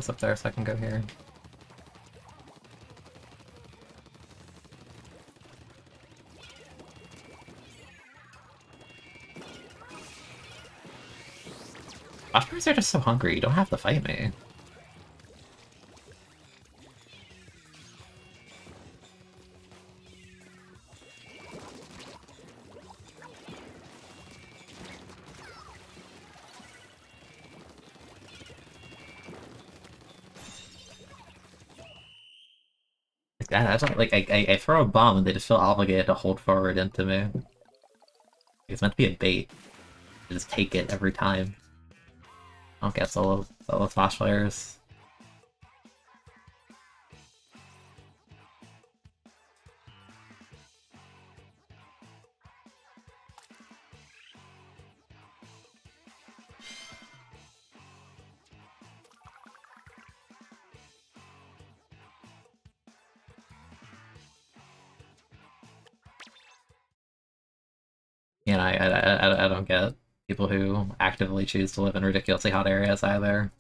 Was up there, so I can go here. Ospreys are just so hungry, you don't have to fight me. Like I, I I throw a bomb and they just feel obligated to hold forward into me. It's meant to be a bait. I just take it every time. I don't get solo solo Smash choose to live in ridiculously hot areas either.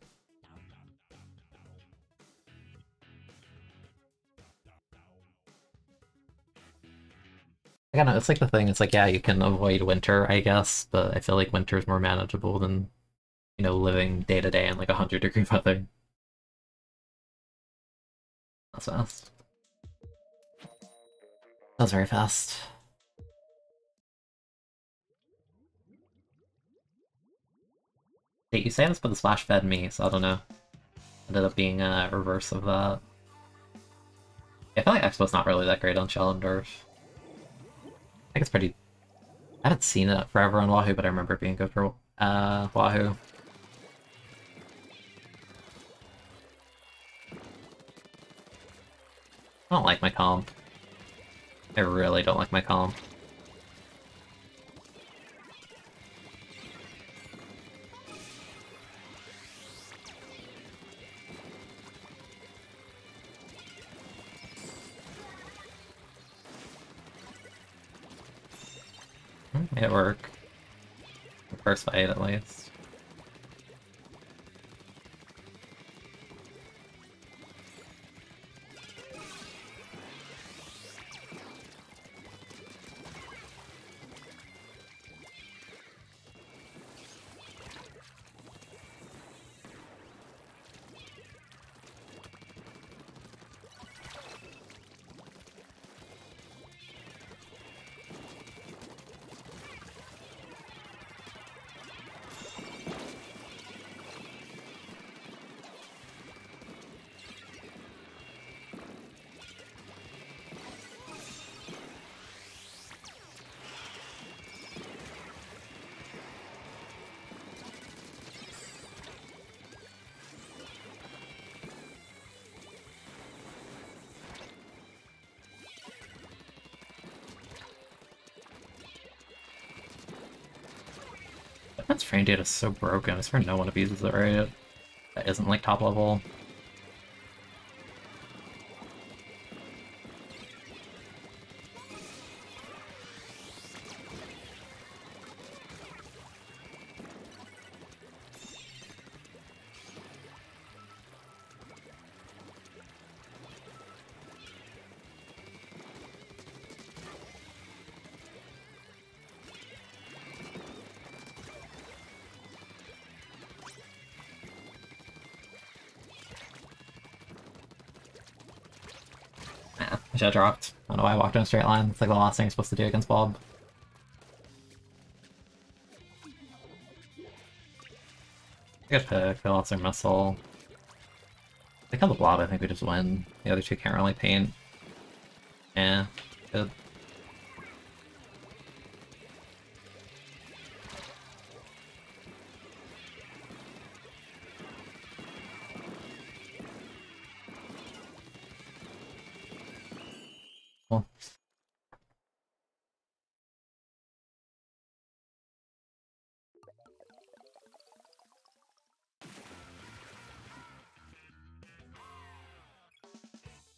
I don't know, it's like the thing, it's like, yeah, you can avoid winter, I guess, but I feel like winter is more manageable than, you know, living day to day in like 100 degree weather. That's fast. That was very fast. Wait, you say this, but the splash fed me, so I don't know. Ended up being a reverse of that. I feel like Expo's not really that great on Challengers. I think it's pretty... I haven't seen it forever on Wahoo, but I remember it being good for uh, Wahoo. I don't like my comp. I really don't like my comp. It work. The first fight, at least. Data is so broken, I swear no one abuses it right. That isn't like top level. Have dropped. I don't know why I walked in a straight line. It's like the last thing you're supposed to do against Bob. Good pick, their missile. They kill the blob, I think we just win. The other two can't really paint. Yeah,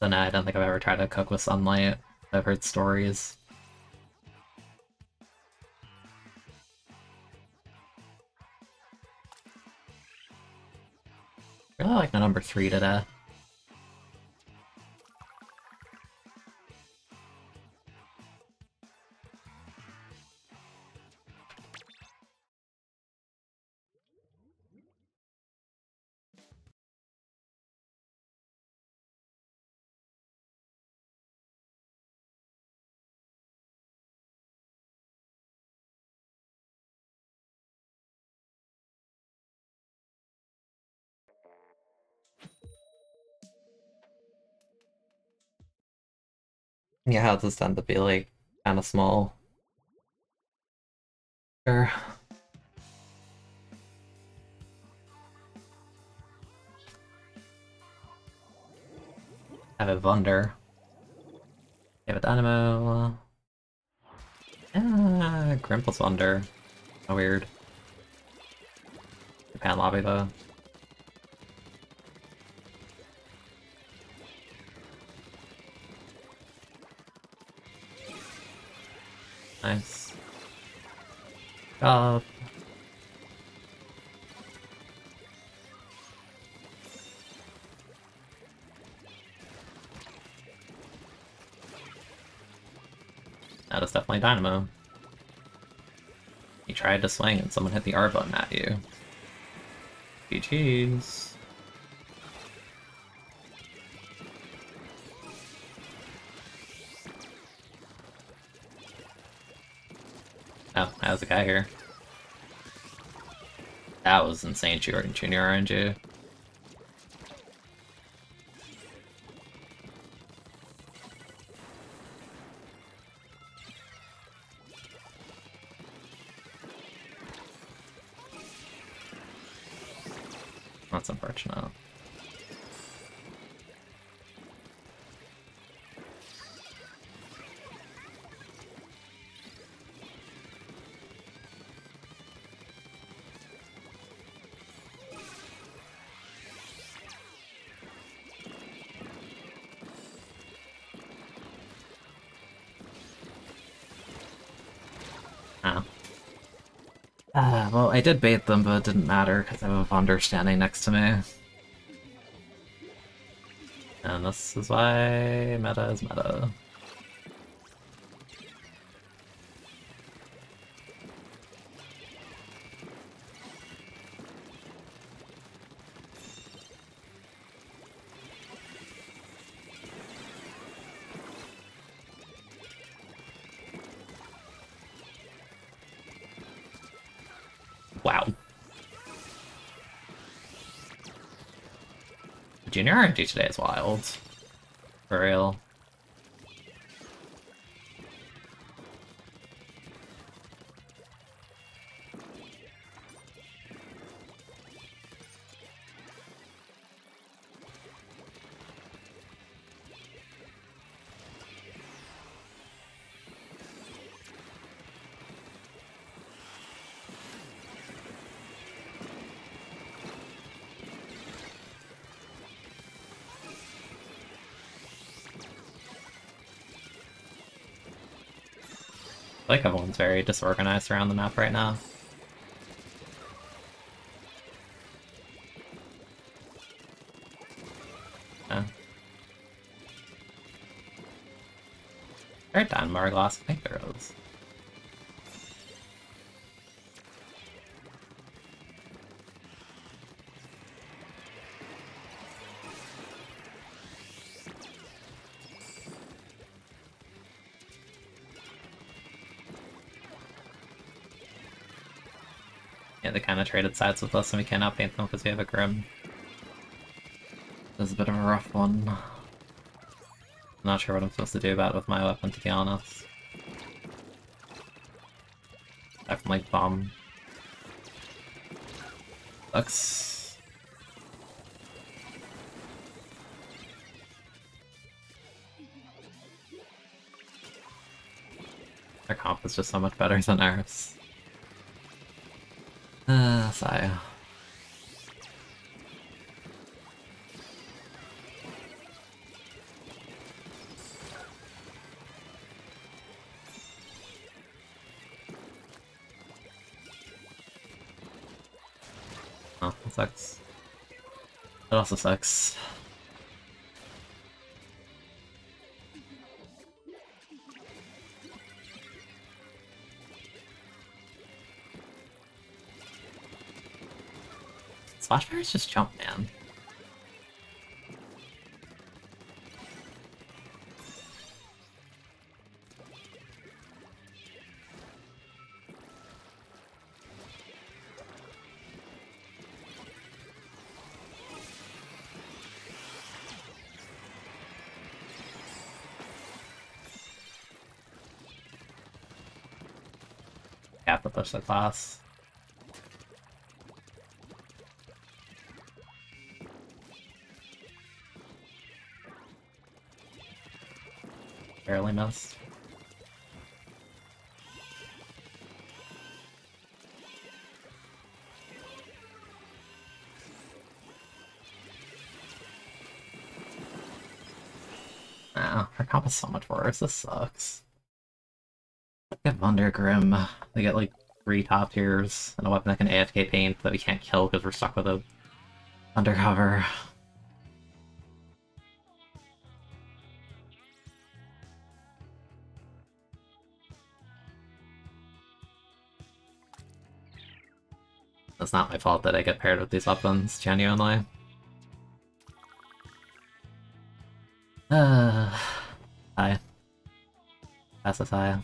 No, I don't think I've ever tried to cook with sunlight. I've heard stories. Really like the number three today. Yeah, houses tend to be like kind of small. Sure. Have a Wunder. Have a Dynamo. Ah, Grimple's Wunder. Oh, weird. Japan lobby though. Nice. Up. That is definitely Dynamo. You tried to swing and someone hit the R button at you. GG's. How's the guy here? That was insane, Junior RNG. That's unfortunate. I did bait them, but it didn't matter because I have a Wunder standing next to me. And this is why meta is meta. RNG today is wild. For real. Like everyone's very disorganized around the map right now. Yeah. Right down, Margloss. I think there is. They kind of traded sides with us and we cannot paint them because we have a Grim. This is a bit of a rough one. I'm not sure what I'm supposed to do about it with my weapon, to be honest. Definitely bomb. Sucks. Their comp is just so much better than ours. Ah. Oh, that sucks. That also sucks. Splash Pirates just jump, man. Have to push the class. Barely missed. Nah, her comp is so much worse. This sucks. Get Wundergrim. They get like three top tiers and a weapon that can AFK paint that we can't kill because we're stuck with a undercover. It's not my fault that I get paired with these weapons, genuinely. Uh, hi. Pass this high.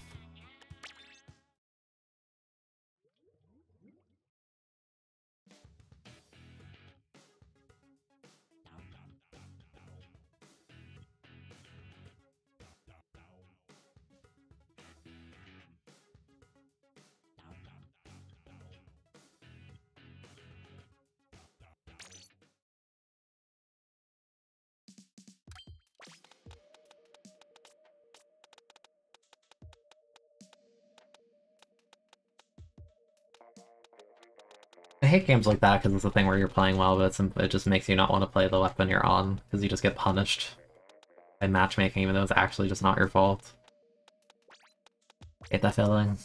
Games like that because it's a thing where you're playing well, but it just makes you not want to play the weapon you're on because you just get punished by matchmaking even though it's actually just not your fault. Get that feeling.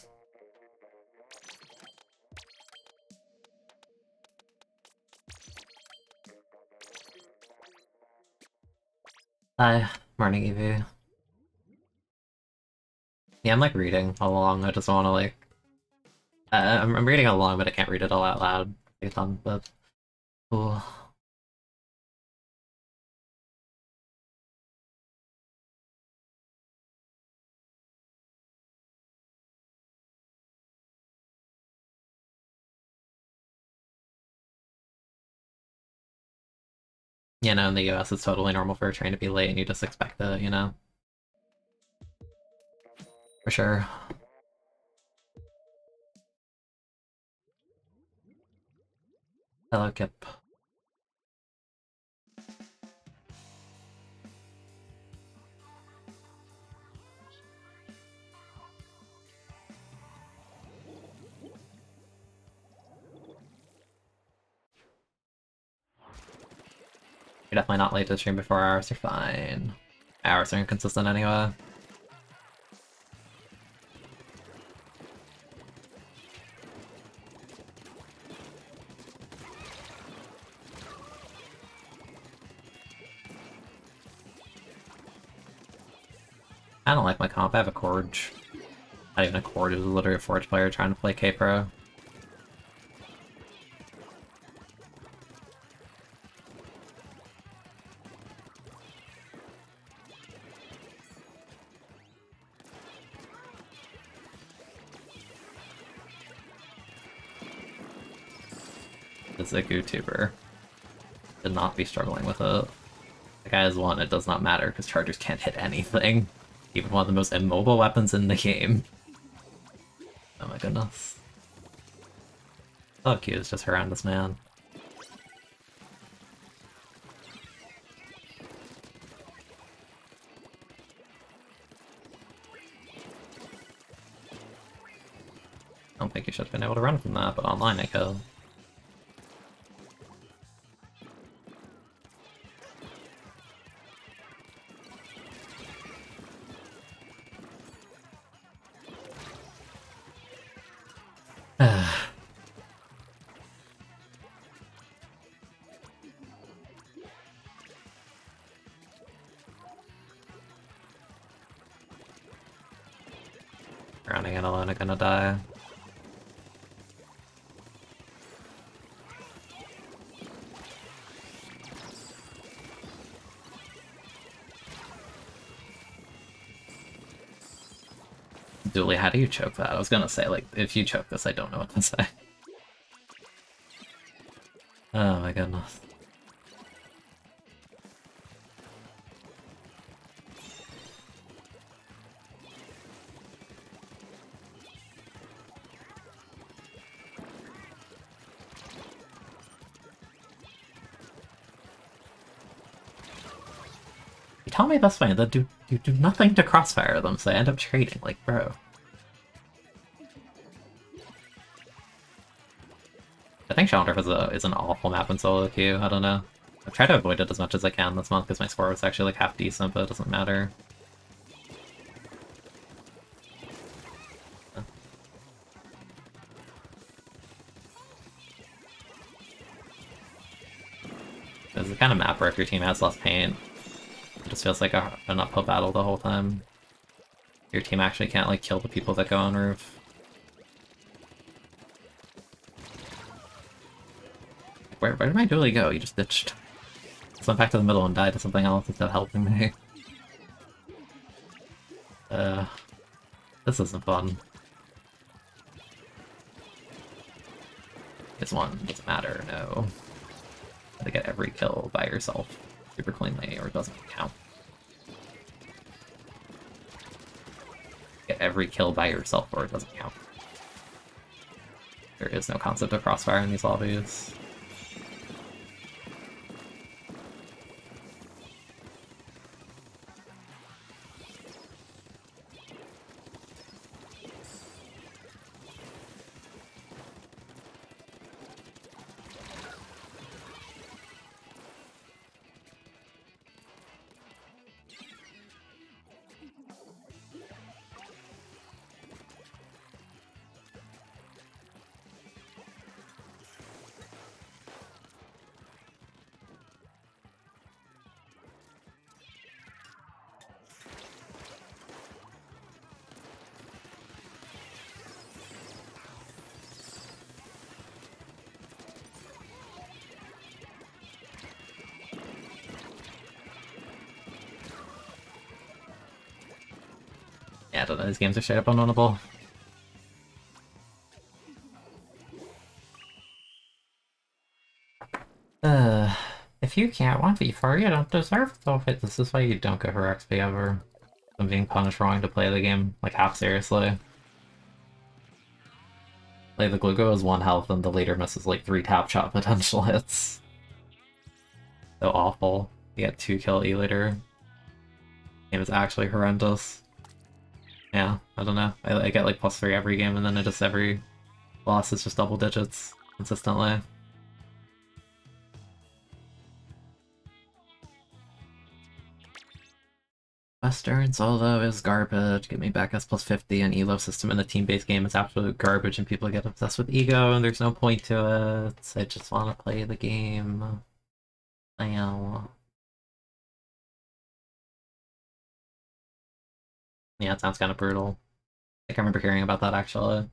Hi, morning EV. Yeah, I'm like reading along, I just want to like I'm, I'm reading along, but I can't read it all out loud. But cool. You know, in the US, it's totally normal for a train to be late, and you just expect it, you know? For sure. Hello, Kip. You're definitely not late to the stream before hours you're fine. Hours are inconsistent anyway. I don't like my comp. I have a Corge. Not even a Corge, it was literally a Forge player trying to play K-Pro. It's a YouTuber. Should not be struggling with it. The guy has one, it does not matter because Chargers can't hit anything. Even one of the most immobile weapons in the game. Oh my goodness. Fuck you, it's just horrendous, man. I don't think you should have been able to run from that, but online I could. you choke that? I was gonna say, like, if you choke this, I don't know what to say. Oh my goodness. You tell me this way, they do, you do nothing to crossfire them, so they end up trading, like, bro. Challenger is, a, is an awful map in solo queue, I don't know. I've tried to avoid it as much as I can this month because my score was actually like half decent, but it doesn't matter. It's the kind of map where if your team has less paint, it just feels like a, an uphill battle the whole time. Your team actually can't like kill the people that go on roof. Where, where did my dually go? You just ditched. Went back to the middle and died to something else instead of helping me. Uh, this isn't fun. This one doesn't matter, no to get every kill by yourself super cleanly, or it doesn't count. Get every kill by yourself, or it doesn't count. There is no concept of crossfire in these lobbies. Yeah, I don't know, these games are straight up unwinnable. Uh, if you can't 1v4, you don't deserve to fit. This is why you don't go for XP ever. I'm being punished for wanting to play the game, like, half seriously. Like, the Glugo is one health and the E-liter misses, like, three tap shot potential hits. So awful. You get two kill E-liter. Game is actually horrendous. Yeah, I don't know. I, I get like plus three every game, and then I just every loss is just double digits consistently. Western solo is garbage. Get me back S plus 50 and elo system in the team-based game is absolute garbage and people get obsessed with ego and there's no point to it. I just want to play the game. I know. Yeah, it sounds kind of brutal. I can remember hearing about that actually.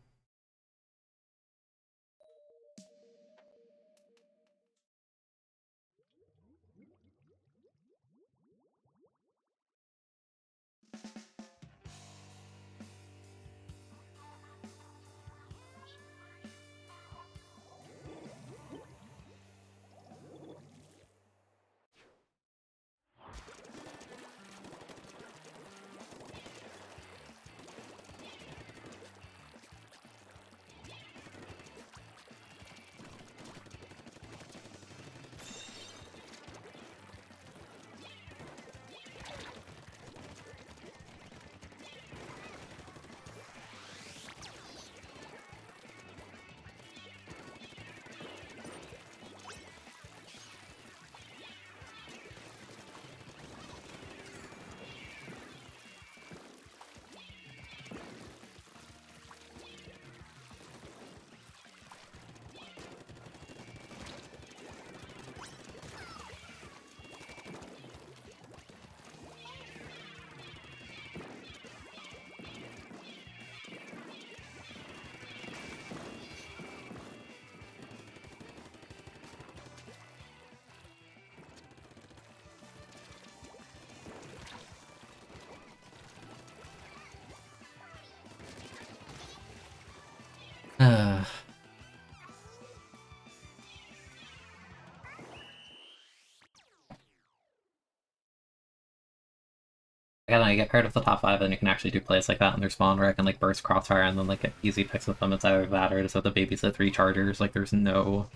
I get paired with the top five, and you can actually do plays like that and there's spawn where I can like burst crossfire and then like get easy picks with them. It's either that or just have the babies at three chargers. Like there's no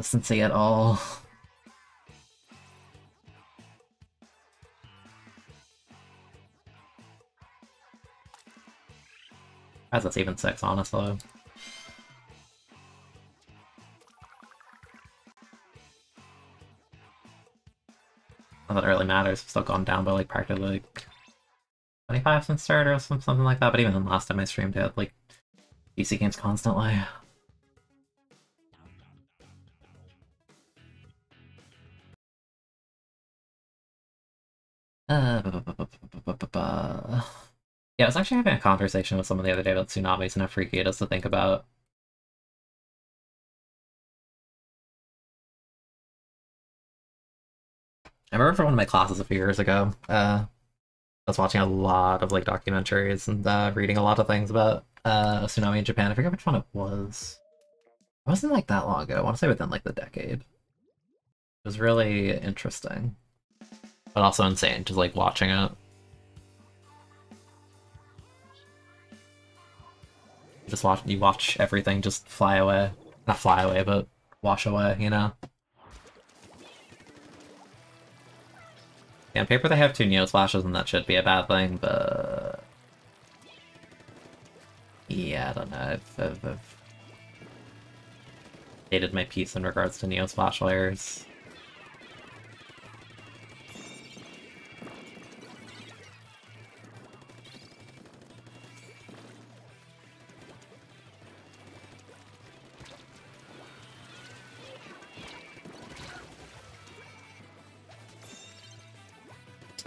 sensei at all. As it's even six, honestly. That it really matters. I've still gone down by like practically like 25 since start or something like that. But even the last time I streamed, it, like PC games constantly. Yeah, I was actually having a conversation with someone the other day about tsunamis and how freaky it is to think about. I remember from one of my classes a few years ago, uh, I was watching a lot of like documentaries and uh, reading a lot of things about uh, a tsunami in Japan. I forget which one it was. It wasn't like that long ago. I want to say within like the decade. It was really interesting, but also insane just like watching it. Just watch you watch everything just fly away. Not fly away, but wash away, you know? Yeah, on paper they have two Neo Splashes and that should be a bad thing, but... Yeah, I don't know. I've, I've, I've my piece in regards to Neo Splash layers.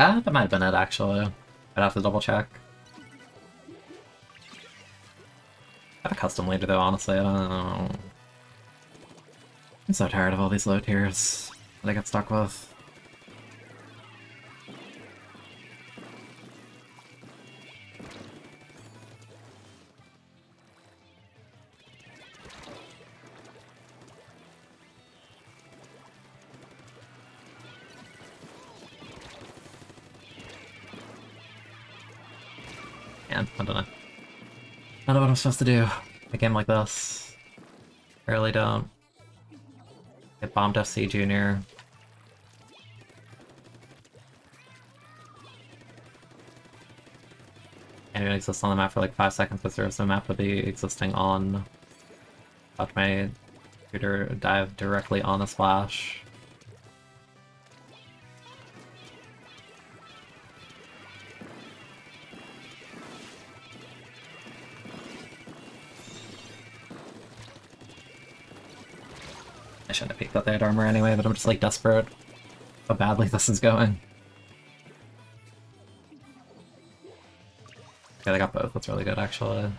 Ah, that might have been it, actually. I'd have to double check. I have a custom E-liter, though, honestly. I don't know. I'm so tired of all these low tiers that I get stuck with. Supposed to do. A game like this. I really don't. Get bombed FC Junior. Can't even exist on the map for like 5 seconds because no map to be existing on. Watch my computer dive directly on the splash. I shouldn't have picked up that armor anyway, but I'm just like desperate how badly this is going. Okay, I got both. That's really good, actually.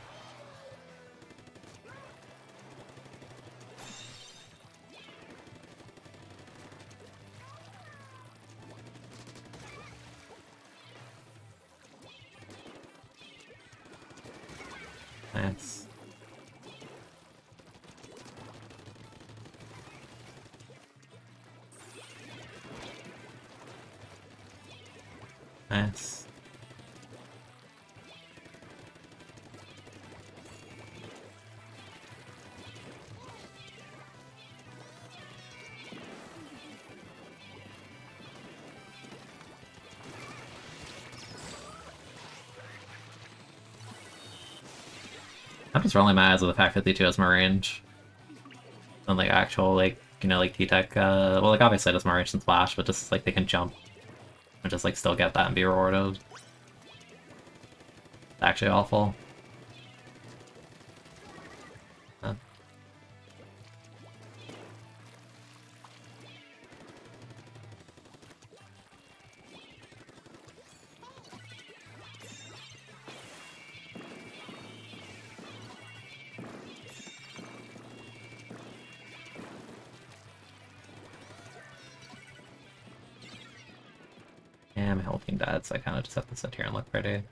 Just rolling my eyes with the fact 52 has more range. Than like actual like you know like T-Tech uh well like obviously it has more range than Splash, but just like they can jump and just like still get that and be rewarded. It's actually awful. I kind of just have to sit here and look pretty.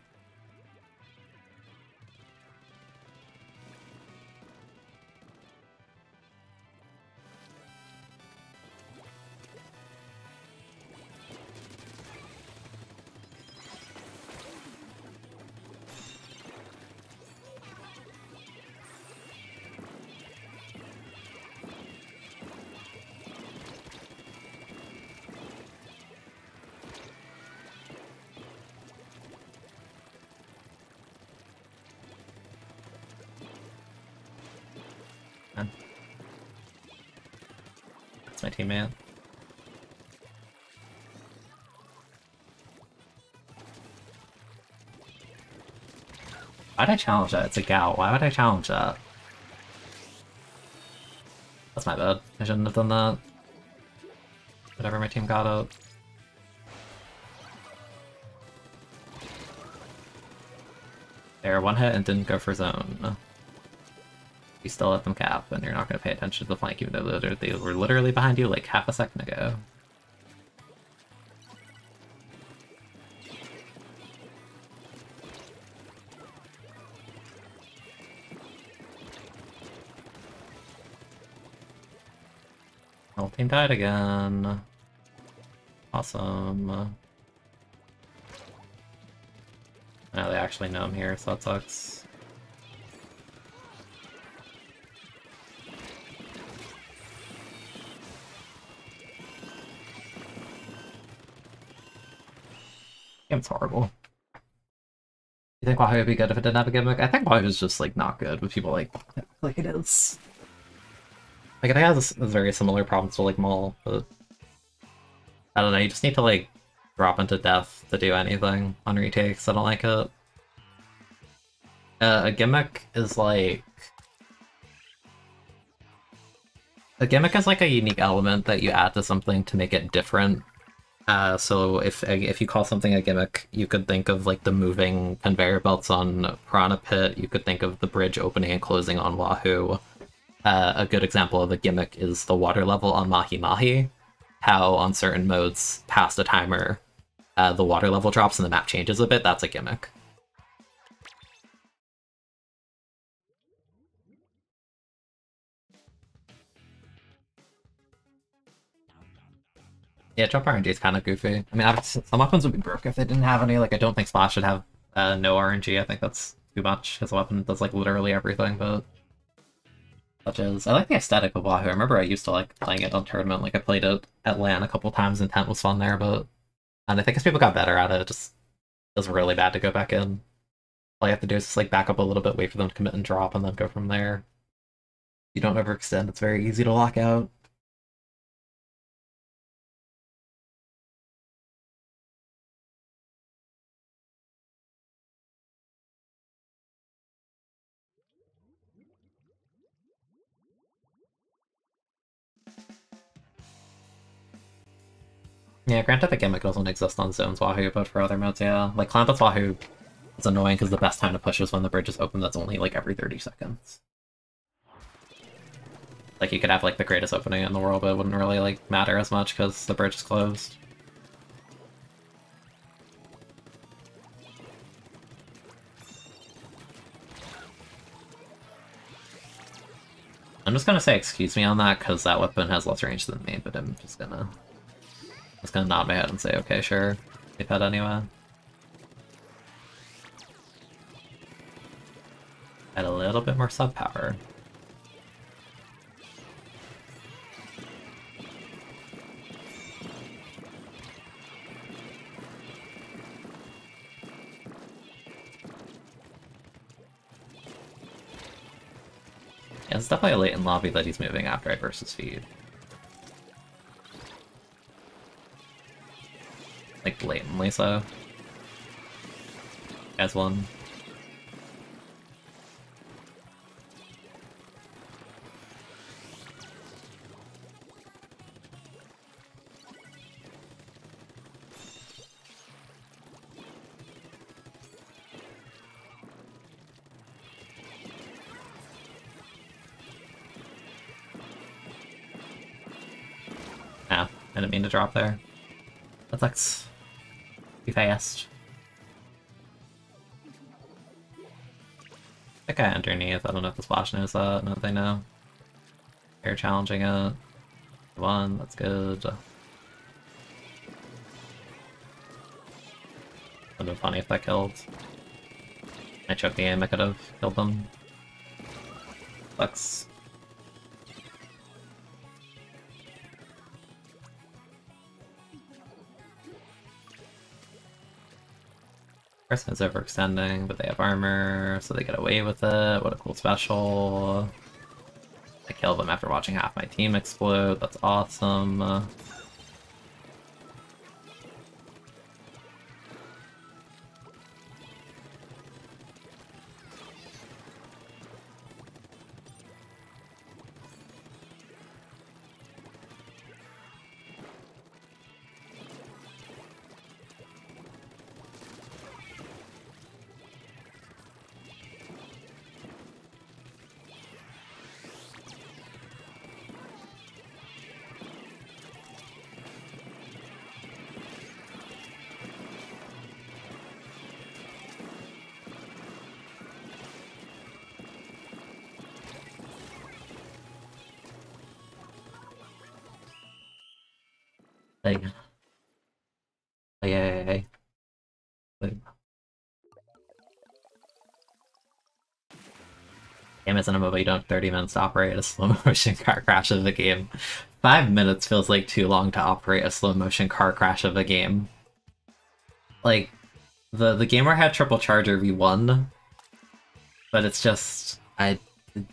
Why'd I challenge that? It's a Gau. Why would I challenge that? That's my bad. I shouldn't have done that. Whatever my team got up. There, one hit and didn't go for zone. You still let them cap, and you're not going to pay attention to the flank even though they were literally behind you like half a second ago. Team died again. Awesome. Now they actually know I'm here, so that sucks. It's horrible. You think Wahoo would be good if it didn't have a gimmick? I think Wahoo's just like not good with people like like it is. Like it has a, a very similar problems to like Maul, but I don't know. You just need to like drop into death to do anything on retakes. I don't like it. Uh, a gimmick is like a gimmick is like a unique element that you add to something to make it different uh, so if if you call something a gimmick, you could think of like the moving conveyor belts on Piranha Pit. You could think of the bridge opening and closing on Wahoo. Uh, a good example of a gimmick is the water level on Mahi Mahi. How on certain modes, past a timer, uh, the water level drops and the map changes a bit. That's a gimmick. Yeah, jump RNG is kind of goofy. I mean, some weapons would be broke if they didn't have any. Like, I don't think Splash should have uh, no RNG. I think that's too much. His weapon does, like, literally everything, but... Such as... I like the aesthetic of Wahoo. I remember I used to like playing it on tournament. Like, I played it at LAN a couple times, and Tent was fun there, but... And I think as people got better at it, it just feels really bad to go back in. All you have to do is just, like, back up a little bit, wait for them to commit and drop, and then go from there. You don't overextend, it's very easy to lock out. Yeah, granted the gimmick doesn't exist on Zones Wahoo, but for other modes, yeah. Like Clampet's Wahoo is annoying because the best time to push is when the bridge is open that's only like every 30 seconds. Like you could have like the greatest opening in the world, but it wouldn't really like matter as much because the bridge is closed. I'm just gonna say excuse me on that because that weapon has less range than me, but I'm just gonna I was gonna nod my head and say, okay, sure. Keep that anyway. Add a little bit more sub power. Yeah, it's definitely late in lobby that he's moving after I burst his feed. Like blatantly so. As one. Ah, didn't mean to drop there. That sucks be fast. That guy underneath, I don't know if the splash knows that, no they know. Air challenging it. One, that's good. Would've been funny if that killed. I choked the aim, I could've killed them. Sucks. Person is overextending, but they have armor, so they get away with it. What a cool special. I kill them after watching half my team explode. That's awesome. Isn't a movie, you don't have 30 minutes to operate a slow motion car crash of a game. Five minutes feels like too long to operate a slow motion car crash of a game. Like, the, the game where I had Triple Charger, we won, but it's just, I,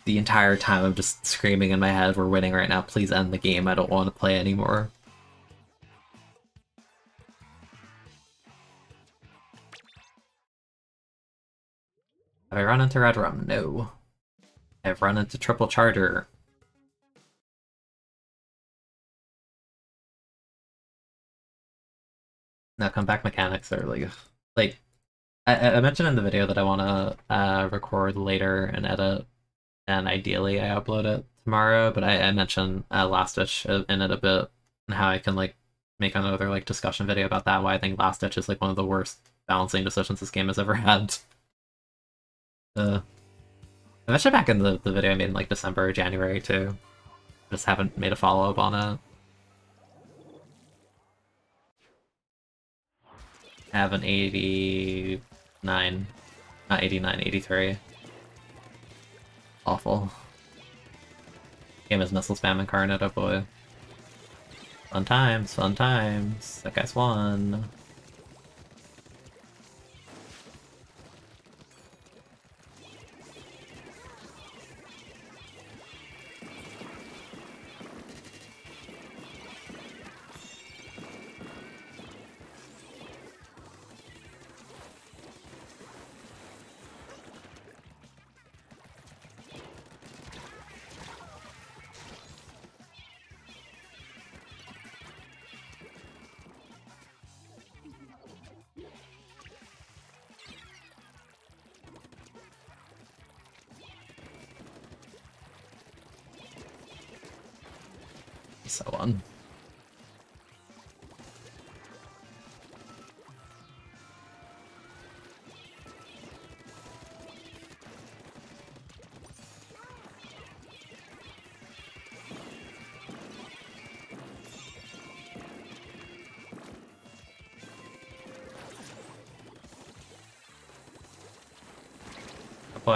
the entire time I'm just screaming in my head, we're winning right now, please end the game, I don't want to play anymore. Have I run into Red Rum? No. I've run into Triple charger. Now comeback mechanics are like, like, I, I mentioned in the video that I want to uh, record later and edit, and ideally I upload it tomorrow, but I, I mentioned uh, Last Ditch in it a bit, and how I can like make another like discussion video about that, why I think Last Ditch is like one of the worst balancing decisions this game has ever had. Uh, I mentioned back in the, the video I made in like December or January too. Just haven't made a follow-up on it. Have an 89, not 89, 83. Awful. Game is missile spam incarnate, oh boy. Fun times, fun times. That guy's won.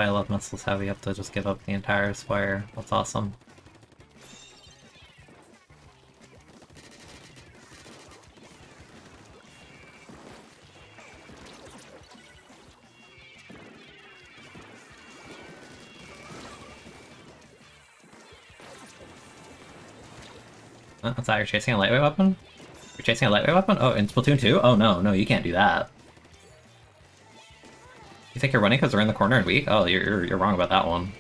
Boy, I love missiles heavy have to just give up the entire square. That's awesome. Uh, What's that? You're chasing a lightweight weapon? You're chasing a lightweight weapon? Oh, in Splatoon 2? Oh no, no, you can't do that. You think you're running because they're in the corner and weak? Oh, you're, you're, you're wrong about that one.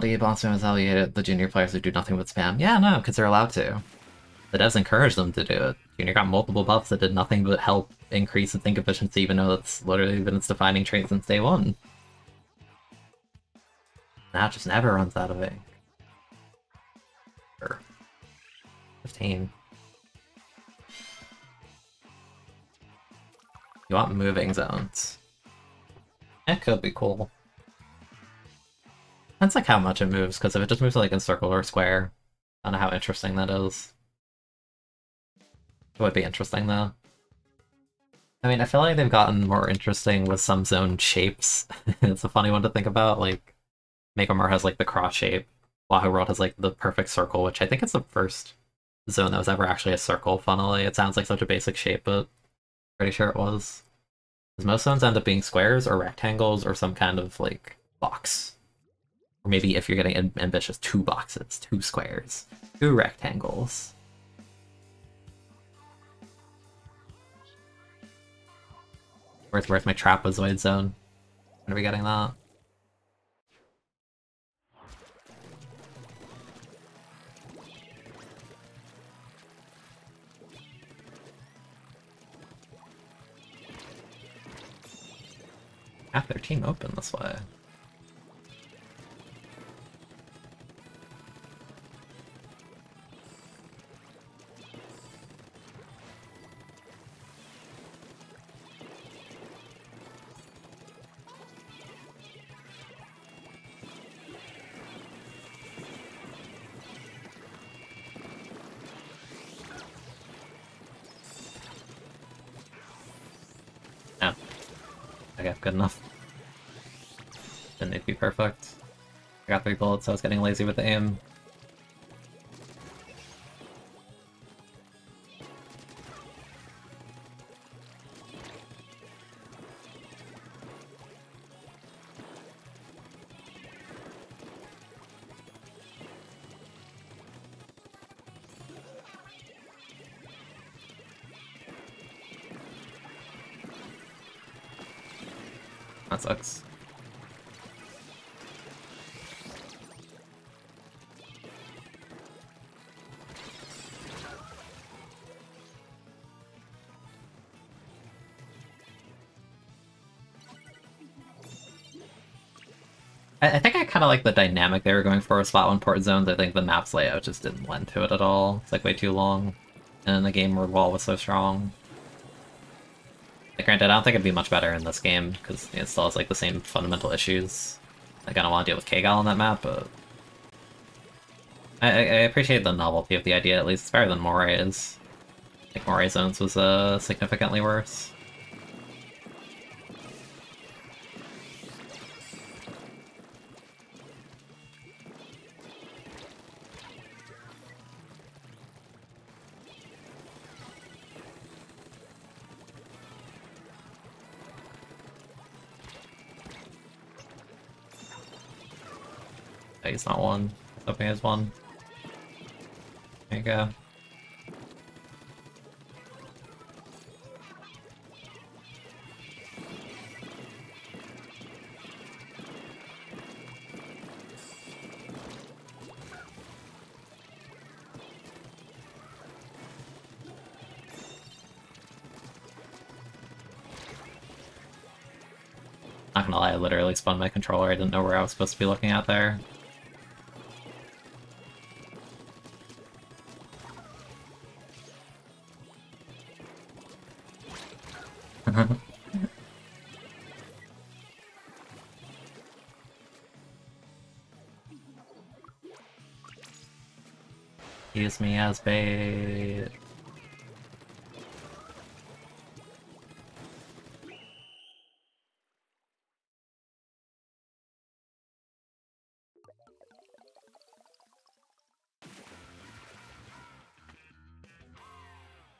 LDA has alienated the junior players who do nothing but spam. Yeah, no, because they're allowed to. The devs encourage them to do it. Junior got multiple buffs that did nothing but help increase the ink efficiency, even though that's literally been its defining trait since day one. Now it just never runs out of ink. 15. You want moving zones. That could be cool. Depends like how much it moves, because if it just moves like in circle or square, I don't know how interesting that is. It would be interesting though. I mean, I feel like they've gotten more interesting with some zone shapes. it's a funny one to think about. Like, Megomar has like the cross shape. Wahoo World has like the perfect circle, which I think is the first zone that was ever actually a circle, funnily. It sounds like such a basic shape, but pretty sure it was. Because most zones end up being squares or rectangles or some kind of like box. Or maybe if you're getting ambitious, two boxes, two squares, two rectangles. Where's, where's my trapezoid zone? When are we getting that? Half their team open this way. Good enough. Need to be perfect. I got three bullets, so I was getting lazy with the aim. I, think I kind of like the dynamic they were going for with spot one port zones. I think the map's layout just didn't lend to it at all. It's like way too long. And the game where wall was so strong. Like, granted, I don't think it'd be much better in this game, because it still has like the same fundamental issues. Like, I don't want to deal with Kgal on that map, but... I, I, appreciate the novelty of the idea, at least. It's better than Moray's. Like, Moray Zones was uh, significantly worse. It's not one. Hoping it's one. There you go. Not gonna lie, I literally spun my controller. I didn't know where I was supposed to be looking at there. Me as bait.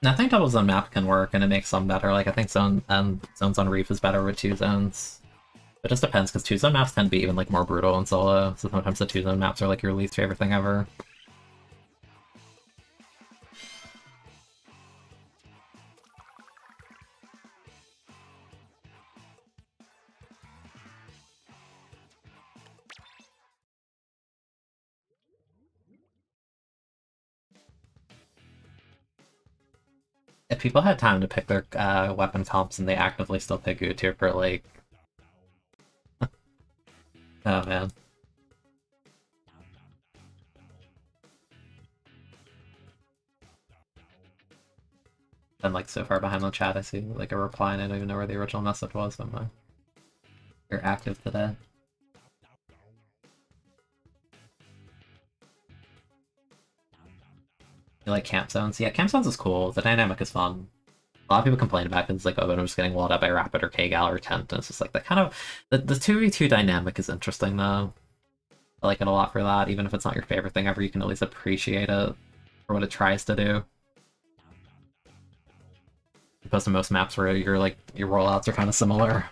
I think double zone map can work, and it makes some better. Like, I think zone and zones on Reef is better with two zones. It just depends, because two zone maps tend to be even like more brutal in solo, so sometimes the two zone maps are like your least favorite thing ever. If people had time to pick their uh, weapon comps and they actively still pick Utir for like... oh man. I'm like so far behind the chat. I see like a reply and I don't even know where the original message was. I'm uh, you're active today. You like camp zones? Yeah, camp zones is cool. The dynamic is fun. A lot of people complain about it it's like, oh, but I'm just getting walled up by Rapid or K-Gal or Tent. And it's just like that kind of the the two v two dynamic is interesting though. I like it a lot for that. Even if it's not your favorite thing ever, you can at least appreciate it for what it tries to do. Opposed to most maps where your like your rollouts are kind of similar.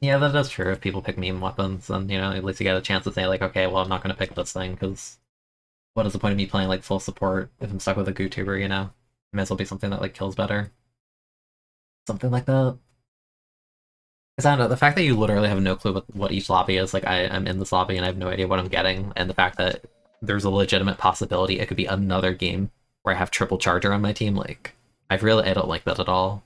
Yeah, that is true. If people pick meme weapons, then, you know, at least you get a chance to say, like, okay, well, I'm not going to pick this thing, because what is the point of me playing, like, full support if I'm stuck with a GooTuber, you know? It may as well be something that, like, kills better. Something like that. Because I don't know, the fact that you literally have no clue what, what each lobby is, like, I, I'm in this lobby and I have no idea what I'm getting, and the fact that there's a legitimate possibility it could be another game where I have triple charger on my team, like, I've really, I don't like that at all.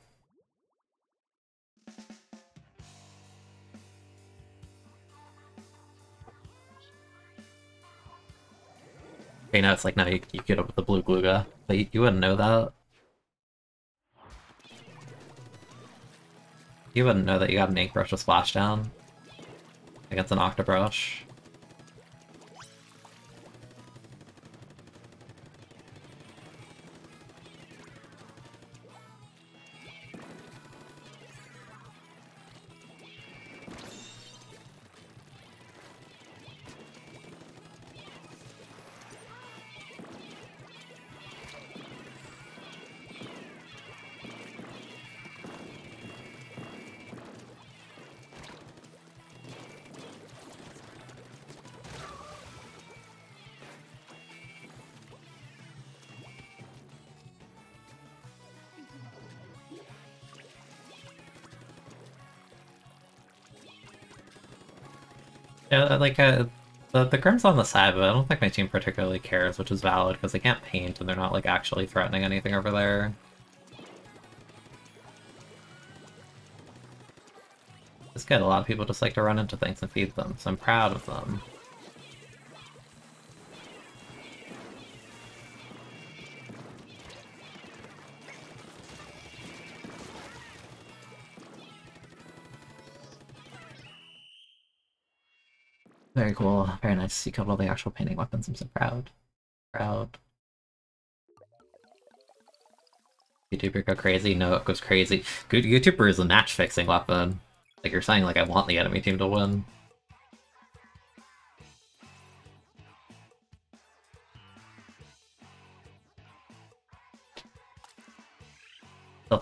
Okay, now it's like, no, you, you get up with the blue Glooga. But you, you wouldn't know that. You wouldn't know that you got an Ink Brush with Splashdown against an Octobrush. Like uh, the the Grim's on the side, but I don't think my team particularly cares, which is valid because they can't paint and they're not like actually threatening anything over there. It's good. A lot of people just like to run into things and feed them, so I'm proud of them. Very cool. Very nice. You killed all the actual painting weapons. I'm so proud. Proud. GooTuber go crazy? No, it goes crazy. Good GooTuber is a match fixing weapon. Like you're saying, like I want the enemy team to win.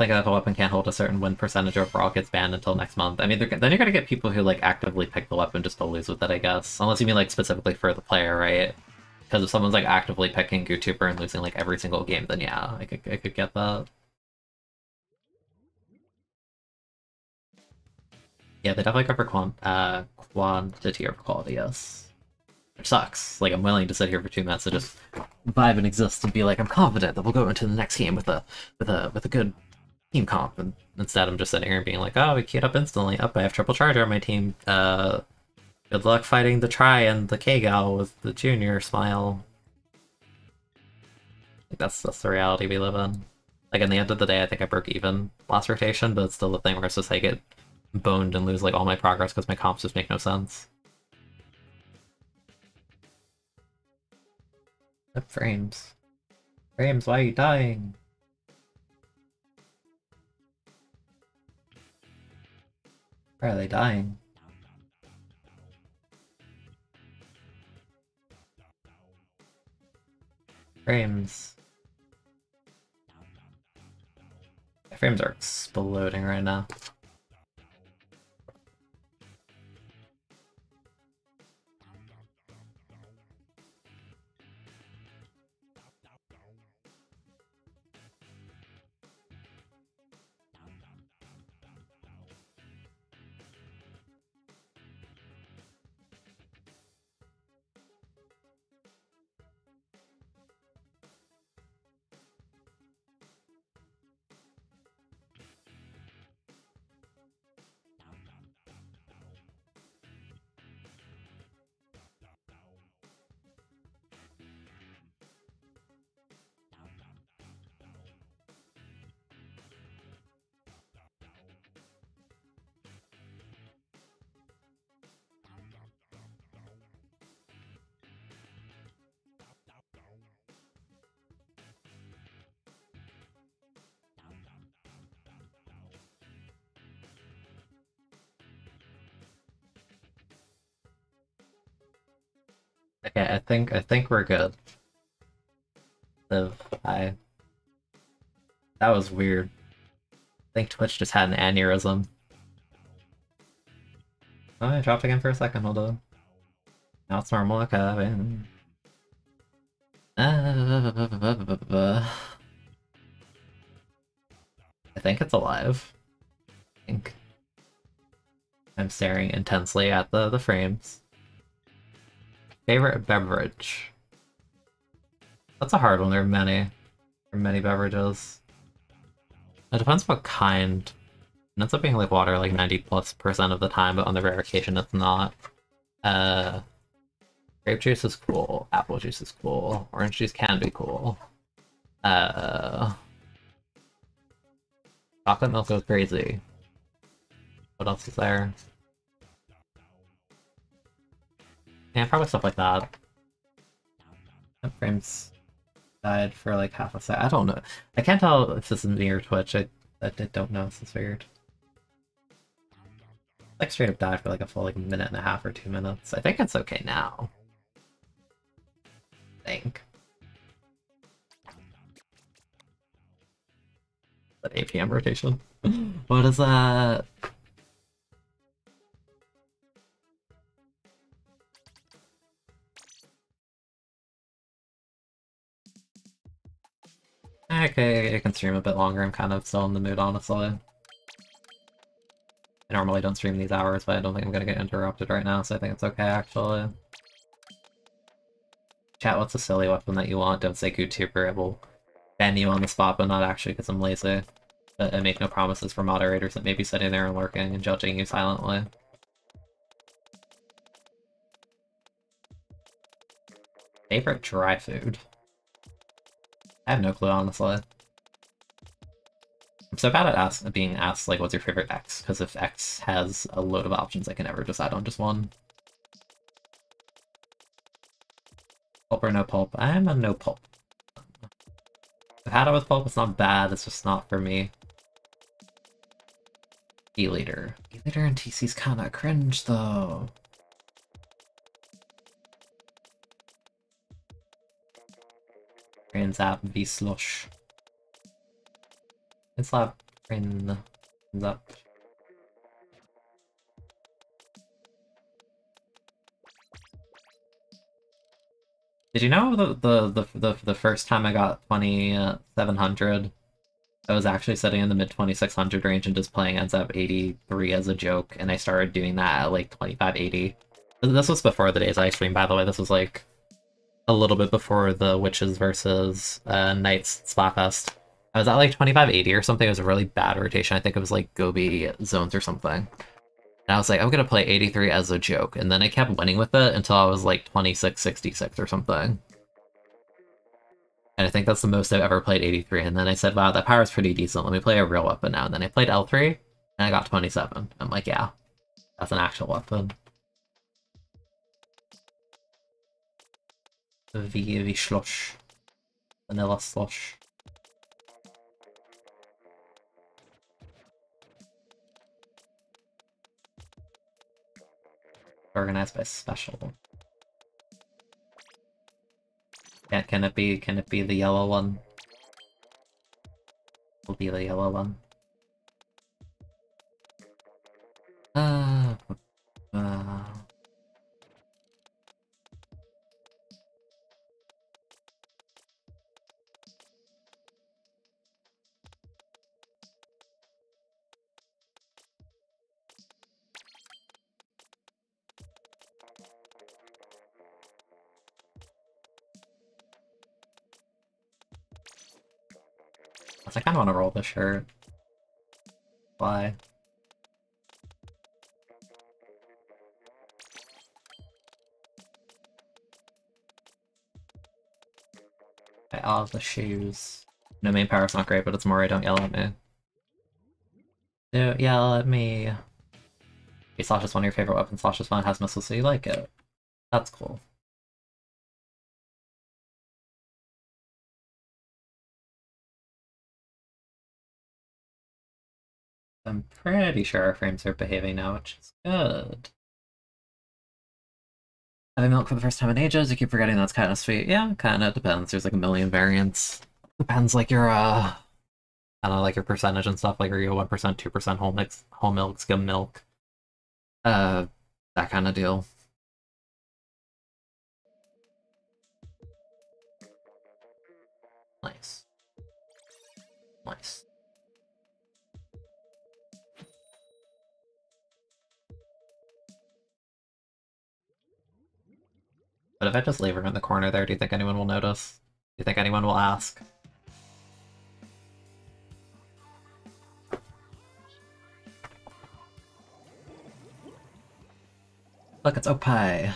Think that a weapon can't hold a certain win percentage overall, gets banned until next month. I mean, then you're gonna get people who like actively pick the weapon just to lose with it, I guess. Unless you mean like specifically for the player, right? Because if someone's like actively picking GooTuber and losing like every single game, then yeah, I could I could get that. Yeah, they definitely go for quant uh, quantity over quality, yes. Which sucks. Like, I'm willing to sit here for two minutes and just vibe and exist and be like, I'm confident that we'll go into the next game with a with a with a good team comp, and instead I'm just sitting here and being like, oh, we queued up instantly. Up, I have triple charger on my team. Uh, good luck fighting the Try and the K-Gal with the Junior smile. Like, that's, that's the reality we live in. Like, in the end of the day, I think I broke even last rotation, but it's still the thing where it's just I get boned and lose, like, all my progress because my comps just make no sense. Up frames. Frames, why are you dying? They dying? Frames. My frames are exploding right now. Think I think we're good. Live, I. That was weird. I think Twitch just had an aneurysm. Oh, I dropped again for a second, hold on. Now it's normal. Uh, I think it's alive. I think. I'm staring intensely at the, the frames. Favorite beverage? That's a hard one, there are many. There are many beverages. It depends what kind. It ends up being like water like 90 plus percent of the time, but on the rare occasion it's not. Uh, grape juice is cool, apple juice is cool, orange juice can be cool. Uh, chocolate milk goes crazy. What else is there? Yeah, probably stuff like that. Frames died for like half a sec. I don't know. I can't tell if this is me or Twitch. I, I, I don't know. This is weird. Like straight up died for like a full like minute and a half or two minutes. I think it's okay now. I think. That APM rotation. what is that? Okay, I can stream a bit longer. I'm kind of still in the mood, honestly. I normally don't stream these hours, but I don't think I'm gonna get interrupted right now, so I think it's okay, actually. Chat, what's a silly weapon that you want? Don't say GooTuber, it will ban you on the spot, but not actually because I'm lazy. But I make no promises for moderators that may be sitting there and lurking and judging you silently. Favorite dry food? I have no clue, honestly. I'm so bad at ask, being asked, like, what's your favorite X? Because if X has a load of options, I can never decide on just one. Pulp or no pulp? I'm a no pulp. I've had it with pulp, it's not bad, it's just not for me. E-liter. E-liter and TC's kinda cringe, though. Rain Zap v Slush. It's like Rain Zap. Did you know the, the the the the first time I got 2700, I was actually sitting in the mid 2600 range and just playing N-ZAP 83 as a joke, and I started doing that at like 2580. This was before the days I streamed, by the way. This was like a little bit before the Witches versus uh, Knights Splatfest. I was at like 2580 or something. It was a really bad rotation. I think it was like Goby zones or something. And I was like, I'm gonna play 83 as a joke. And then I kept winning with it until I was like 2666 or something. And I think that's the most I've ever played 83. And then I said, wow, that power is pretty decent. Let me play a real weapon now. And then I played L3 and I got 27. I'm like, yeah, that's an actual weapon. V V slush. Vanilla slush. Organized by special. Yeah, can it be can it be the yellow one? Will be the yellow one. Uh, uh I kind of want to roll the shirt. Why? All of the shoes. No main power's not great, but it's more I don't yell at me. Don't yell at me. Okay, Slash is one of your favorite weapons. Slash is fun, has missiles, so you like it. That's cool. I'm pretty sure our frames are behaving now, which is good. Having milk for the first time in ages, you keep forgetting that's kind of sweet. Yeah, kind of depends. There's like a million variants. Depends like your, uh, I don't know, like your percentage and stuff. Like are you 1%, 2% whole mix, whole milk, skim milk? Uh, that kind of deal. Nice. Nice. But if I just leave her in the corner there, do you think anyone will notice? Do you think anyone will ask? Look, it's Opie.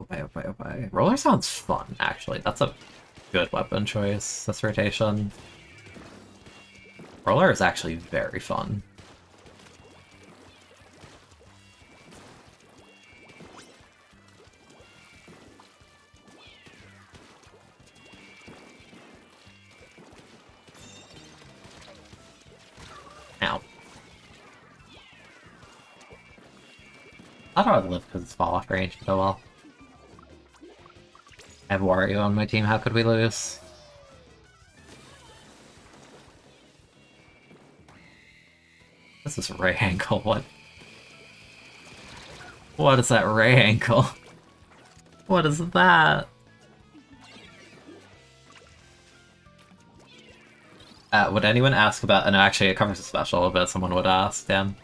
Opie, Opie, Opie. Roller sounds fun, actually. That's a good weapon choice, this rotation. Roller is actually very fun. I I'd live because it's fall off range, but oh well. I have Wario on my team, how could we lose? This is Ray ankle, what? What is that Ray ankle? What is that? Uh, would anyone ask about, and actually it covers a special, but someone would ask, damn.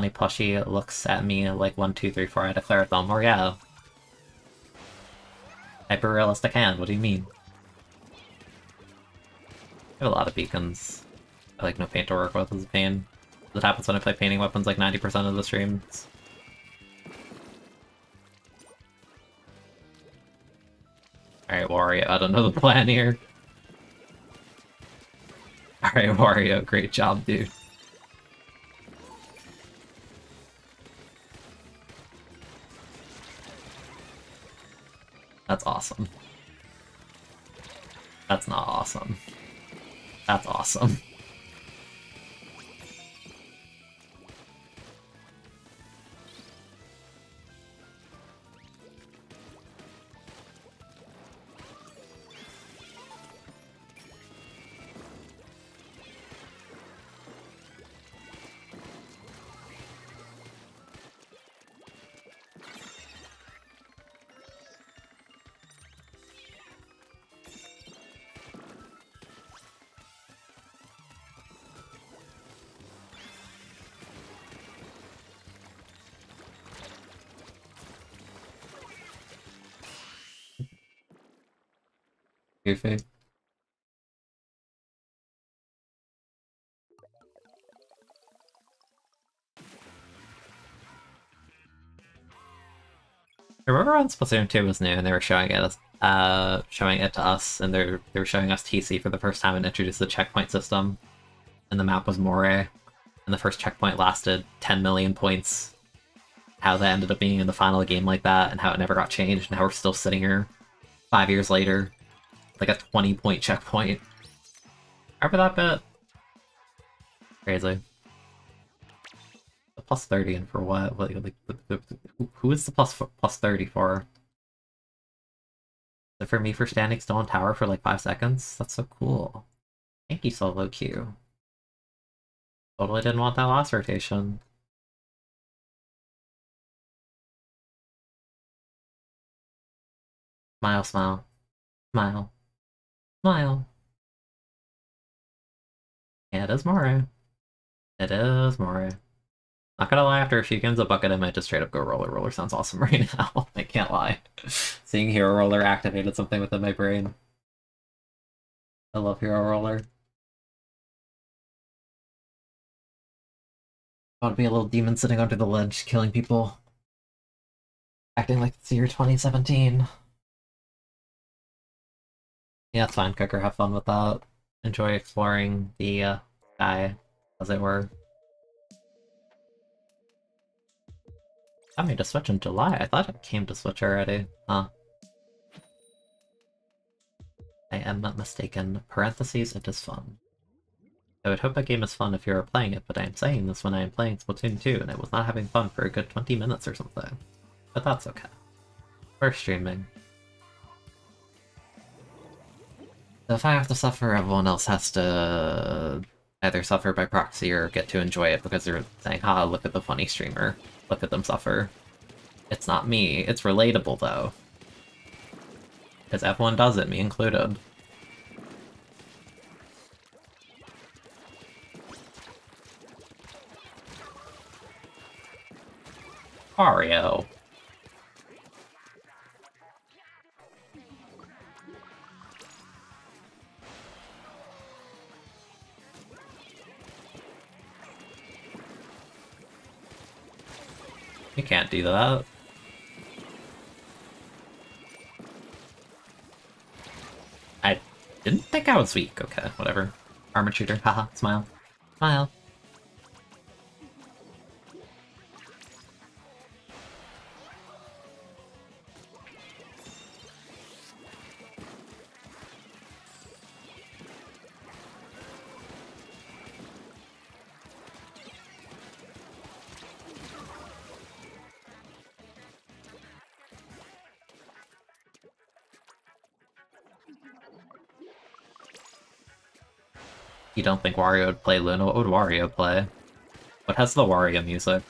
Funny pushy looks at me like one, two, three, four, I declare Or yeah. Hyper realistic hand, what do you mean? I have a lot of beacons. I like no paint to work with is a pain. That happens when I play painting weapons like 90% of the streams. Alright, Wario, I don't know the plan here. Alright, Wario, great job, dude. That's awesome. That's not awesome. That's awesome. Goofy. I remember on Splatoon 2 was new and they were showing it uh showing it to us and they're they were showing us TC for the first time and introduced the checkpoint system. And the map was Moray. And the first checkpoint lasted 10 million points. How that ended up being in the final game like that and how it never got changed and how we're still sitting here five years later like a 20 point checkpoint. Remember that bit? Crazy. The plus 30 and for what? Like, like the, the, who is the plus plus 30 for? Is for me for standing still on tower for like 5 seconds? That's so cool. Thank you, Solo Q. Totally didn't want that last rotation. Smile, smile. Smile. Smile. Yeah, it is Moray. It is Moray. Not gonna lie, after a few games of Bucket, I might just straight up go Roller. Roller sounds awesome right now. I can't lie. Seeing Hero Roller activated something within my brain. I love Hero Roller. I want to be a little demon sitting under the ledge, killing people. Acting like it's year 2017. Yeah, it's fine, Cooker. Have fun with that. Enjoy exploring the uh, sky, as it were. I made a Switch in July. I thought it came to Switch already. Huh. I am not mistaken. Parentheses, it is fun. I would hope a game is fun if you are playing it, but I am saying this when I am playing Splatoon 2 and I was not having fun for a good 20 minutes or something. But that's okay. We're streaming. So if I have to suffer, everyone else has to either suffer by proxy or get to enjoy it because they're saying, haha, look at the funny streamer. Look at them suffer. It's not me. It's relatable, though. Because everyone does it, me included. Mario. You can't do that. I didn't think I was weak. Okay, whatever. Armor shooter. Haha, smile. Smile. You don't think Wario would play Luna? What would Wario play? What has the Wario music?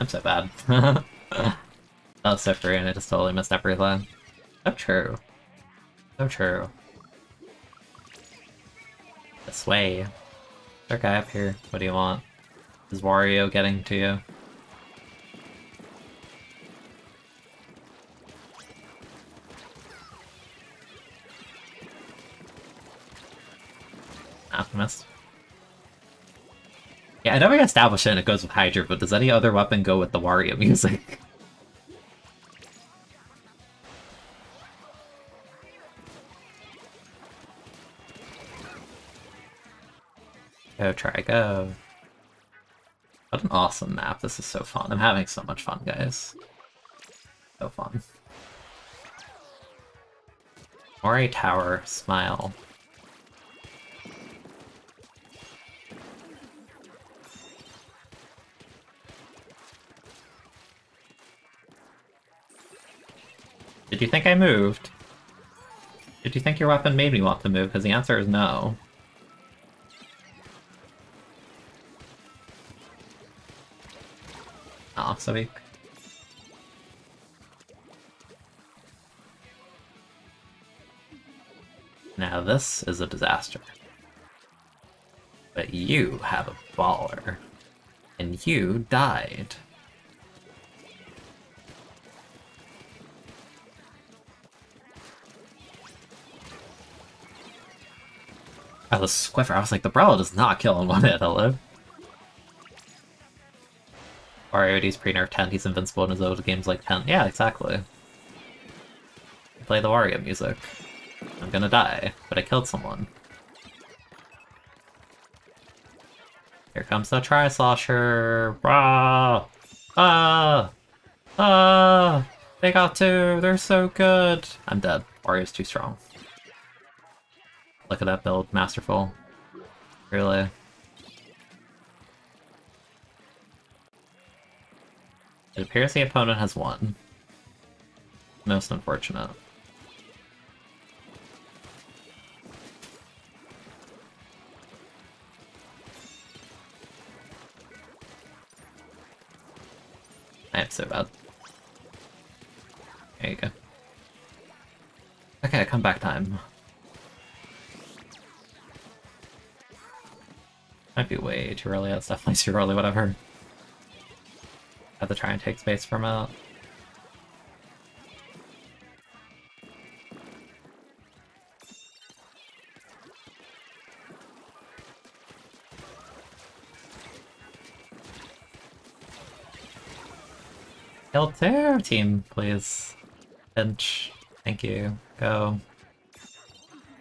I'm so bad. that was so free and I just totally missed everything. So true. So true. This way. There guy up here. What do you want? Is Wario getting to you? Alchemist. Yeah, I we established it and it goes with Hydra, but does any other weapon go with the Wario music? go, try, go. What an awesome map. This is so fun. I'm having so much fun, guys. So fun. Moray Tower, smile. Did you think I moved? Did you think your weapon made me want to move? Because the answer is no. Now this is a disaster. But you have a baller. And you died. Oh, the Squiffer. I was like, the Brella does not kill in one hit, hello. Wario pre-nerf 10, he's invincible in his old games like 10. Yeah, exactly. Play the Wario music. I'm gonna die, but I killed someone. Here comes the Tri-Slosher! Rah! Ah! Ah! They got two! They're so good! I'm dead. Wario's too strong. Look at that build. Masterful. Really. It appears the opponent has won. Most unfortunate. I am so bad. There you go. Okay, come back time. Might be way too early, that's definitely too early, whatever. Have to try and take space from. Kill two team, please. Pinch. Thank you. Go.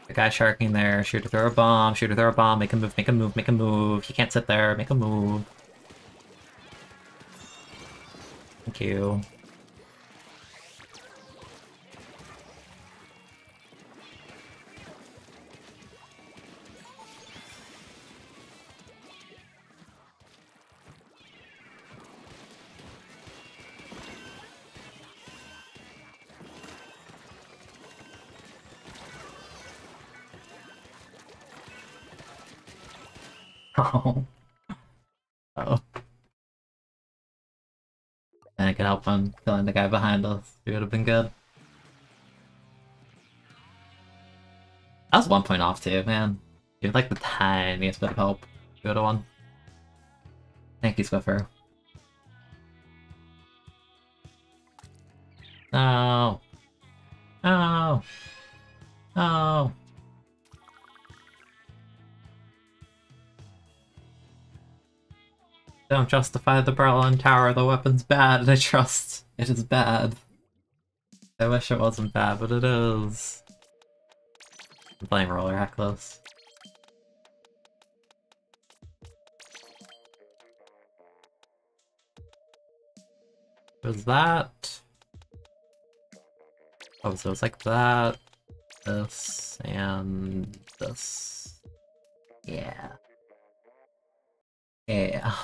The guy sharking there. Shooter throw a bomb. Shoot Shooter throw a bomb. Make a move. Make a move. Make a move. He can't sit there. Make a move. Thank you. Oh. And I could help him killing the guy behind us. It would have been good. I was one point off too, man. You like the tiniest bit of help. Have won. Thank you, Swiffer. No. No. No. Don't justify the Berlin Tower, the weapon's bad, and I trust it is bad. I wish it wasn't bad, but it is. I'm playing roller Hecklos. Was that? Oh, so it's like that, this, and this. Yeah. Yeah.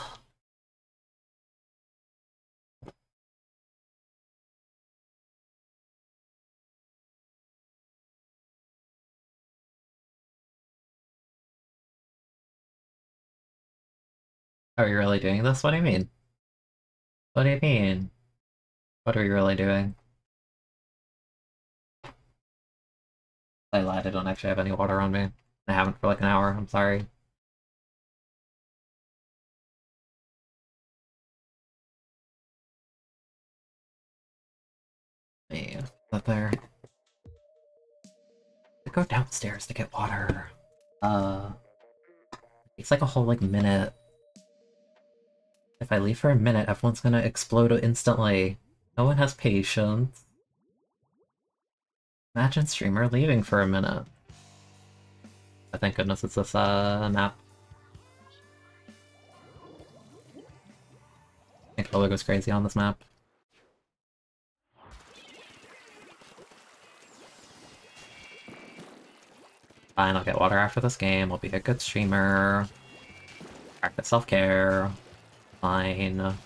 Are you really doing this? What do you mean? What do you mean? What are you really doing? I lied, I don't actually have any water on me. I haven't for like an hour, I'm sorry. Me, up there. I go downstairs to get water. Uh, it's like a whole like minute if I leave for a minute, everyone's gonna explode instantly. No one has patience. Imagine streamer leaving for a minute. Oh, thank goodness it's this uh, map. Lola goes crazy on this map. Fine, I'll get water after this game. I'll be a good streamer. Practice self-care. Fine.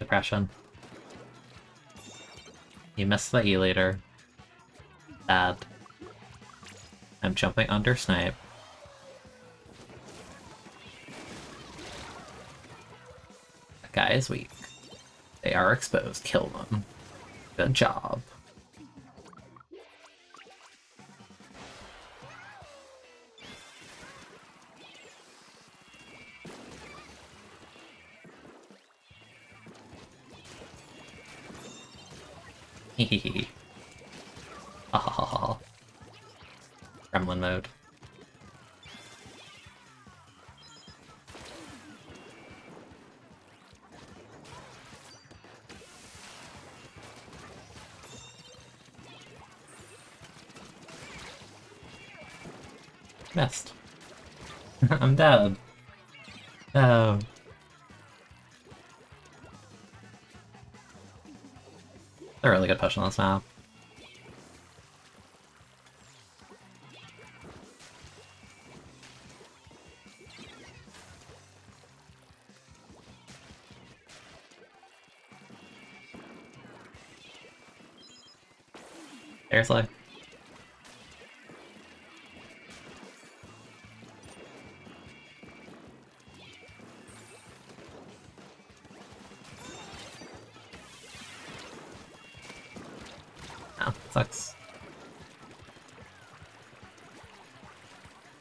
Depression. You missed the E-liter. Bad. I'm jumping under snipe. That guy is weak. They are exposed. Kill them. Good job. Missed. I'm dead. Oh. They're really good push on this map.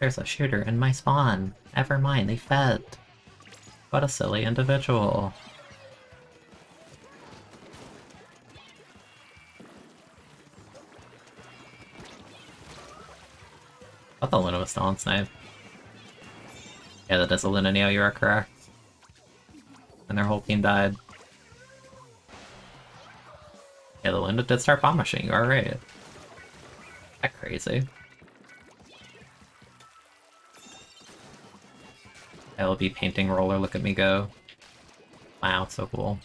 There's a shooter in my spawn. Never mind, they fed. What a silly individual. I thought Luna was still on snipe. Yeah, that is a Luna Neo, you are correct. And their whole team died. Yeah, the Luna did start bomb rushing, you are right. That crazy. Painting roller, look at me go. Wow, so cool.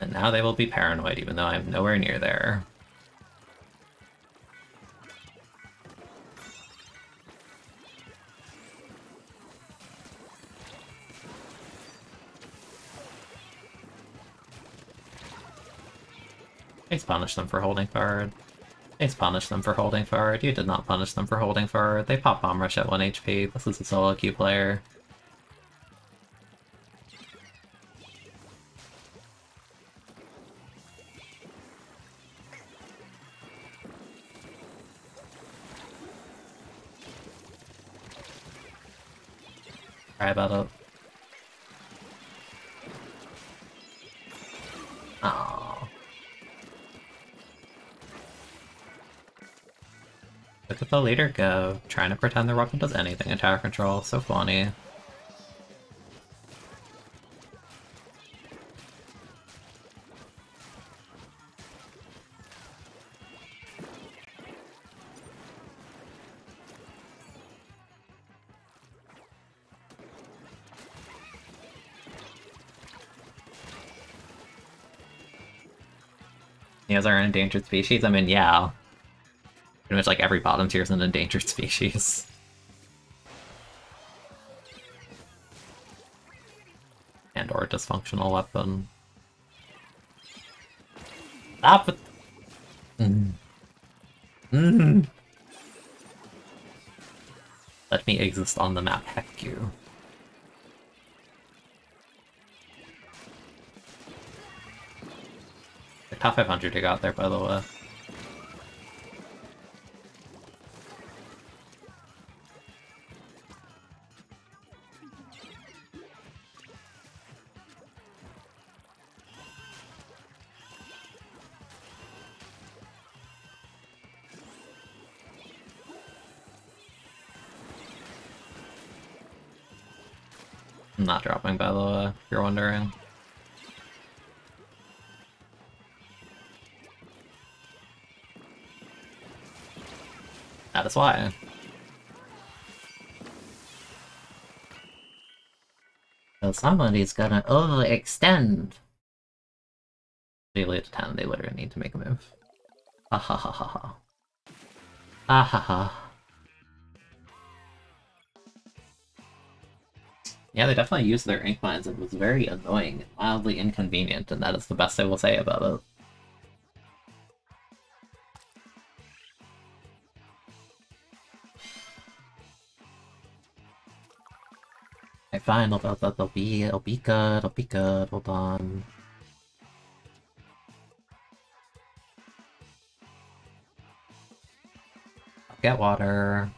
And now they will be paranoid, even though I'm nowhere near there. Please punish them for holding forward. Please punish them for holding forward. You did not punish them for holding forward. They pop Bomb Rush at 1 HP. This is a solo queue player. The leader go, trying to pretend their weapon does anything in tower control, so funny. Neos are an endangered species? I mean, yeah. Pretty much like every bottom tier is an endangered species. And or a dysfunctional weapon. Stop it! Mm. Mm. Let me exist on the map, heck you. The top 500 you got there, by the way. Is. So somebody's gonna overextend. They lead to 10, they literally need to make a move. Ha ha ha ha ha. Ha ha ha. Yeah, they definitely used their ink mines. It was very annoying mildly inconvenient, and that is the best I will say about it. Fine, it'll, it'll, it'll be, it'll be good, it'll be good, hold on. I'll get water.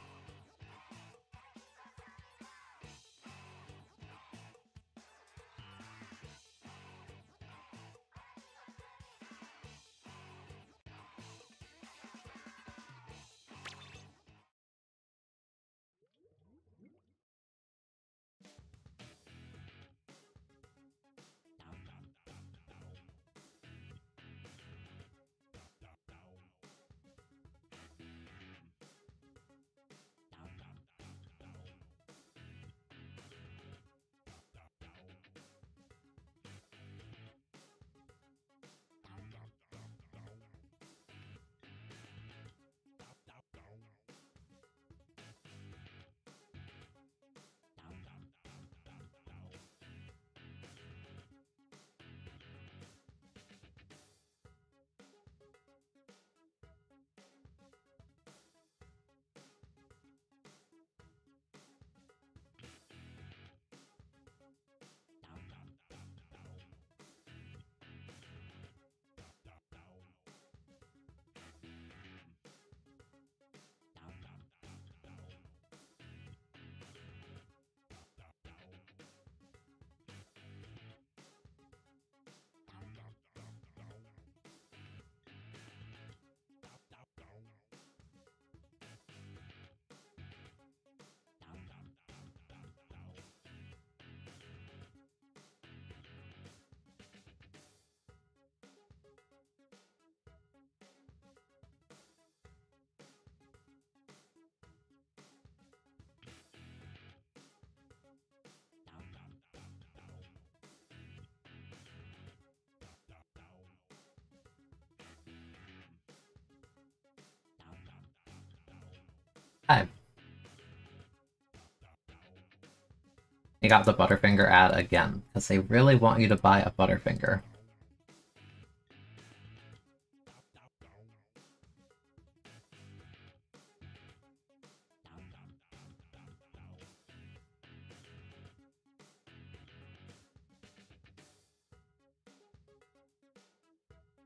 You got the Butterfinger ad again, because they really want you to buy a Butterfinger.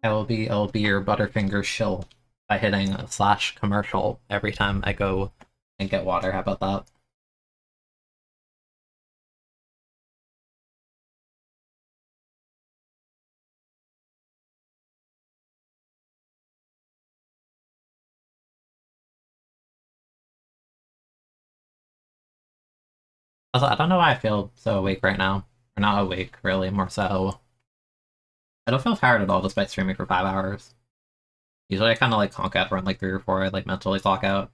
I will be I will be your Butterfinger shill by hitting a slash commercial every time I go and get water. How about that? Also, I don't know why I feel so awake right now. Or not awake, really, more so. I don't feel tired at all despite streaming for five hours. Usually I kind of like conk out around like three or four, I like mentally clock out.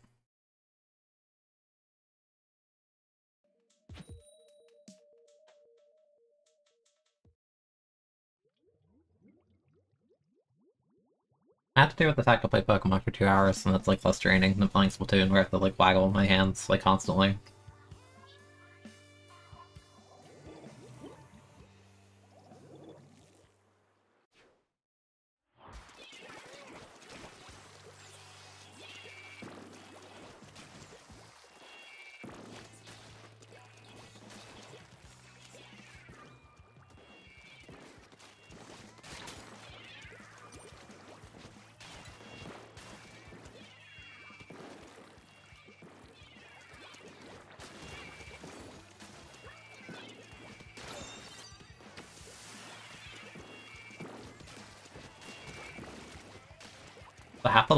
I have to do with the fact I play Pokemon for two hours, and that's like less draining than playing Splatoon where I have to like waggle my hands like constantly.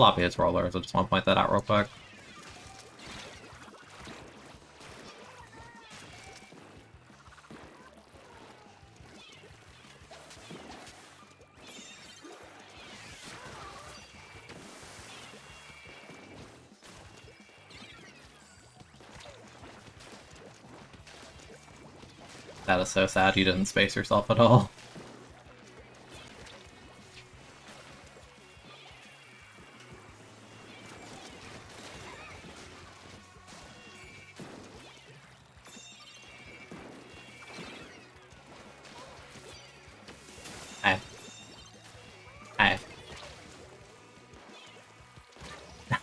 Lobby is rollers, I just want to point that out real quick. That is so sad you didn't space yourself at all.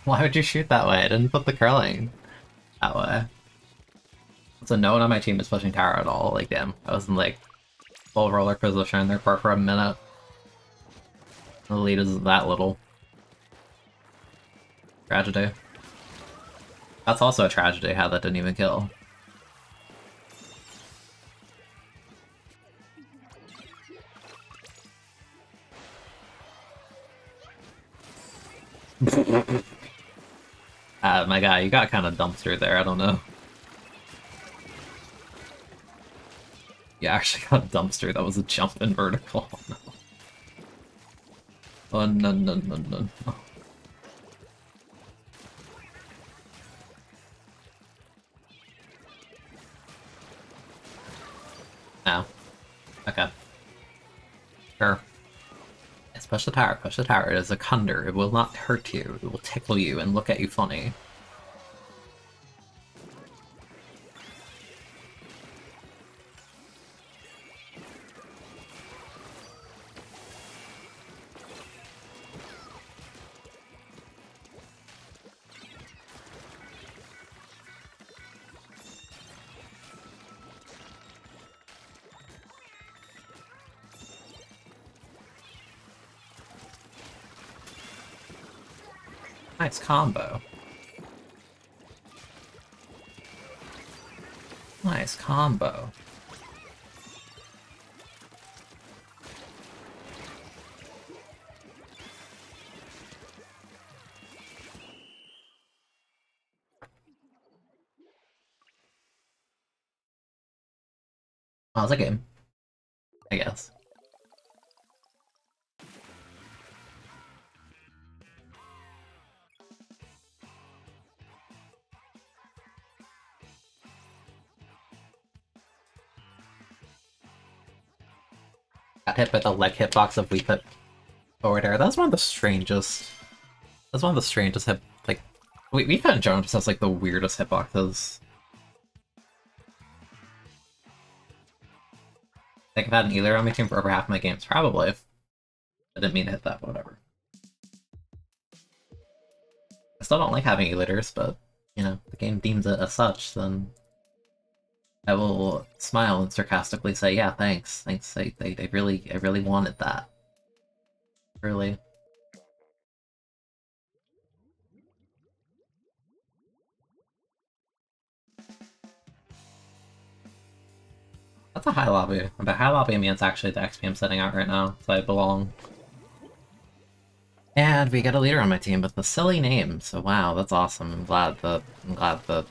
Why would you shoot that way? I didn't put the curling that way. So no one on my team is pushing tower at all. Like, damn, I was in like full roller position there their part for a minute. The lead is that little. Tragedy. That's also a tragedy how that didn't even kill. My guy, you got kind of dumpster there, I don't know. Yeah, actually got a dumpster. That was a jump in vertical. Oh no. Oh no no no no no. Okay. Sure. Push the tower, push the tower. It is a cunder. It will not hurt you. It will tickle you and look at you funny. Nice combo. Nice combo. Oh, it's a game. Hit by the leg hitbox of we put forward air. That's one of the strangest. That's one of the strangest hit, like We, we found Joan just has like the weirdest hitboxes. I think I've had an E-liter on my team for over half my games, probably. I didn't mean to hit that, whatever. I still don't like having E-liters, but, you know, the game deems it as such, then I will smile and sarcastically say, yeah, thanks, thanks, I, I, I really, I really wanted that. Really. That's a high lobby. But high lobby means actually the XP I'm setting out right now, so I belong. And we get a leader on my team with the silly name, so wow, that's awesome. I'm glad that I'm glad that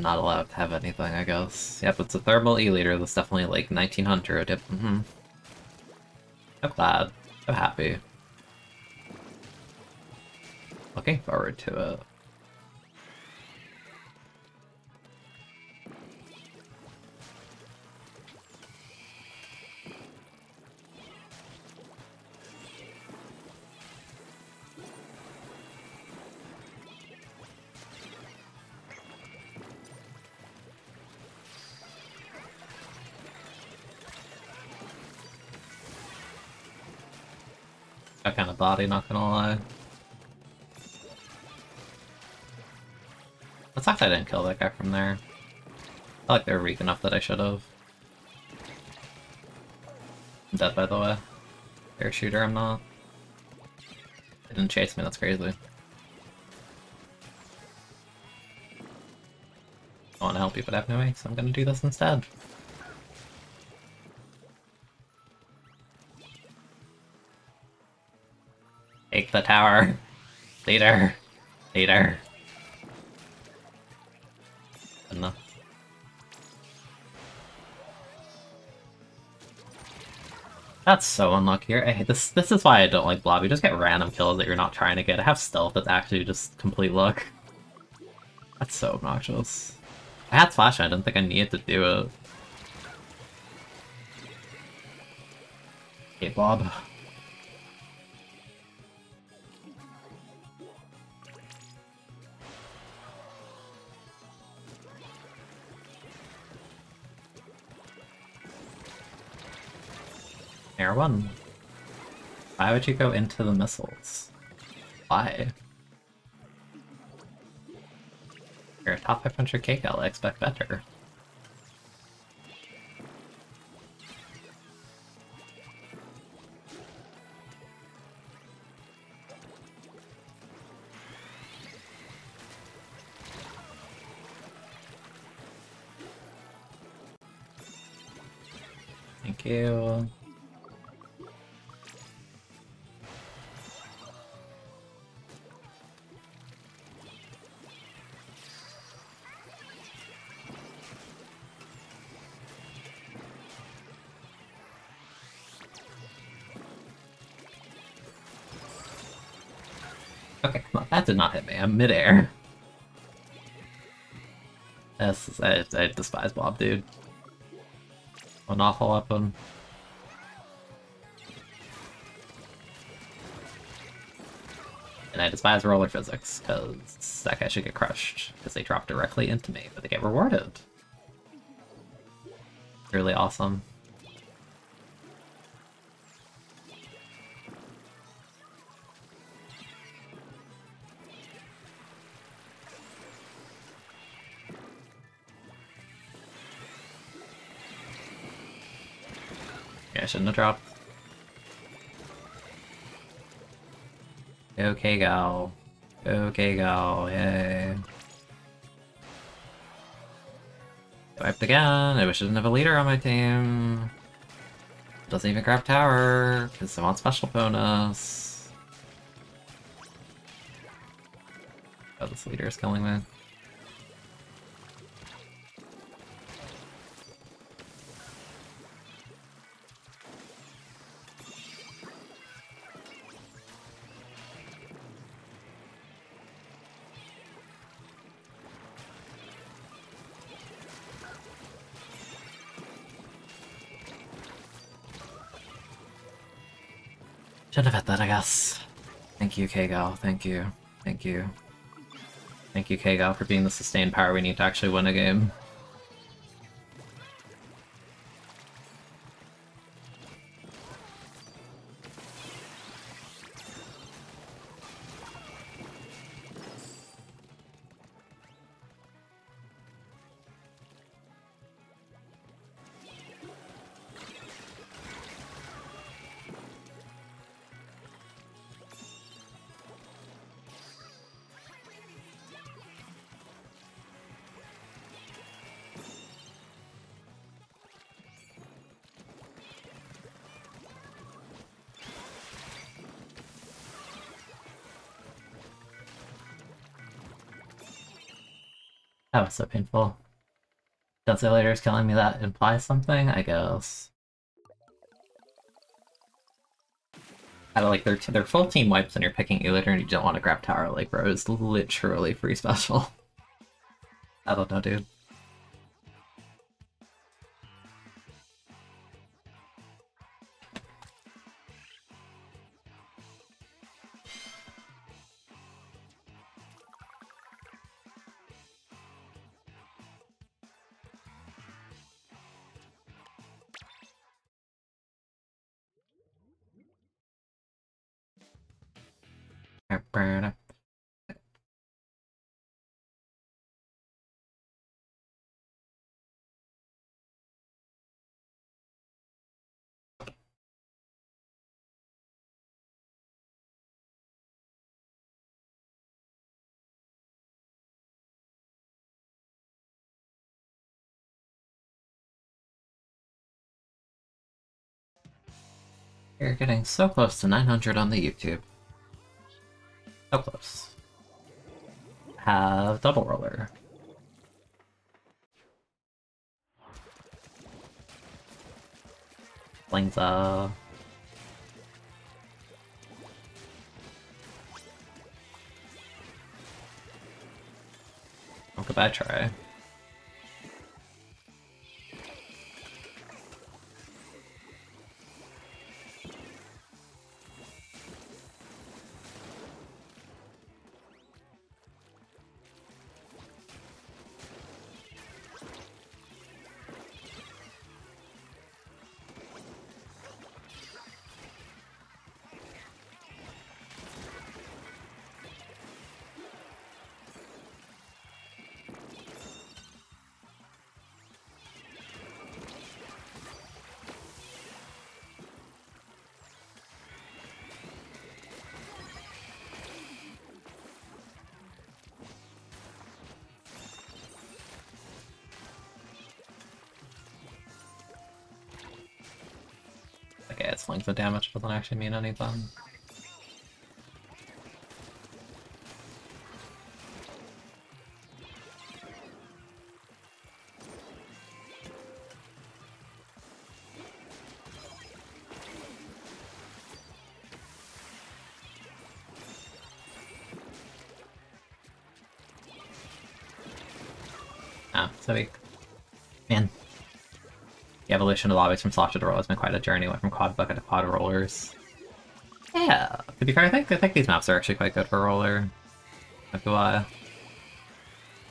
not allowed to have anything, I guess. Yep, it's a thermal E leader that's definitely like 1900. Yep, mm-hmm. I'm glad. I'm happy. Looking forward to it. Body, not gonna lie. It sucks I didn't kill that guy from there. I feel like they're weak enough that I should have. I'm dead, by the way. Air shooter, I'm not. They didn't chase me, that's crazy. I want to help you, but I have no way, so I'm gonna do this instead. Take the tower. Later. Later. Enough. That's so unlucky. Hate this. This is why I don't like Blob. You just get random kills that you're not trying to get. I have stealth that's actually just complete luck. That's so obnoxious. I had flash. I didn't think I needed to do it. Hey, Bob. Air 1. Why would you go into the missiles? Why? You're a top 500 cake, I'll expect better. Thank you. Okay. That did not hit me. I'm midair. Yes, I, I despise Bob, dude. An awful weapon. And I despise roller physics, because that guy should get crushed, because they drop directly into me, but they get rewarded. Really awesome. Shouldn't have dropped. Okay, go. Okay, go. Yay. Wiped again. I wish I didn't have a leader on my team. Doesn't even grab tower, because I want special bonus. Oh, this leader is killing me. You. Thank you. Thank you. Thank you, Kagao, for being the sustained power we need to actually win a game. That was so painful. Later is telling me that implies something, I guess. Out of like their their full team wipes and you're picking E-liter and you don't want to grab tower, like bro, it's literally free special. I don't know, dude. You're getting so close to 900 on the YouTube. So close. Have double roller. Up. Oh, goodbye, try. Length of damage doesn't actually mean anything. Ah, so weak. The of lobbies from slosh to roll has been quite a journey. Went from quad bucket to quad rollers. Yeah, to be fair, I think I think these maps are actually quite good for roller. That's why.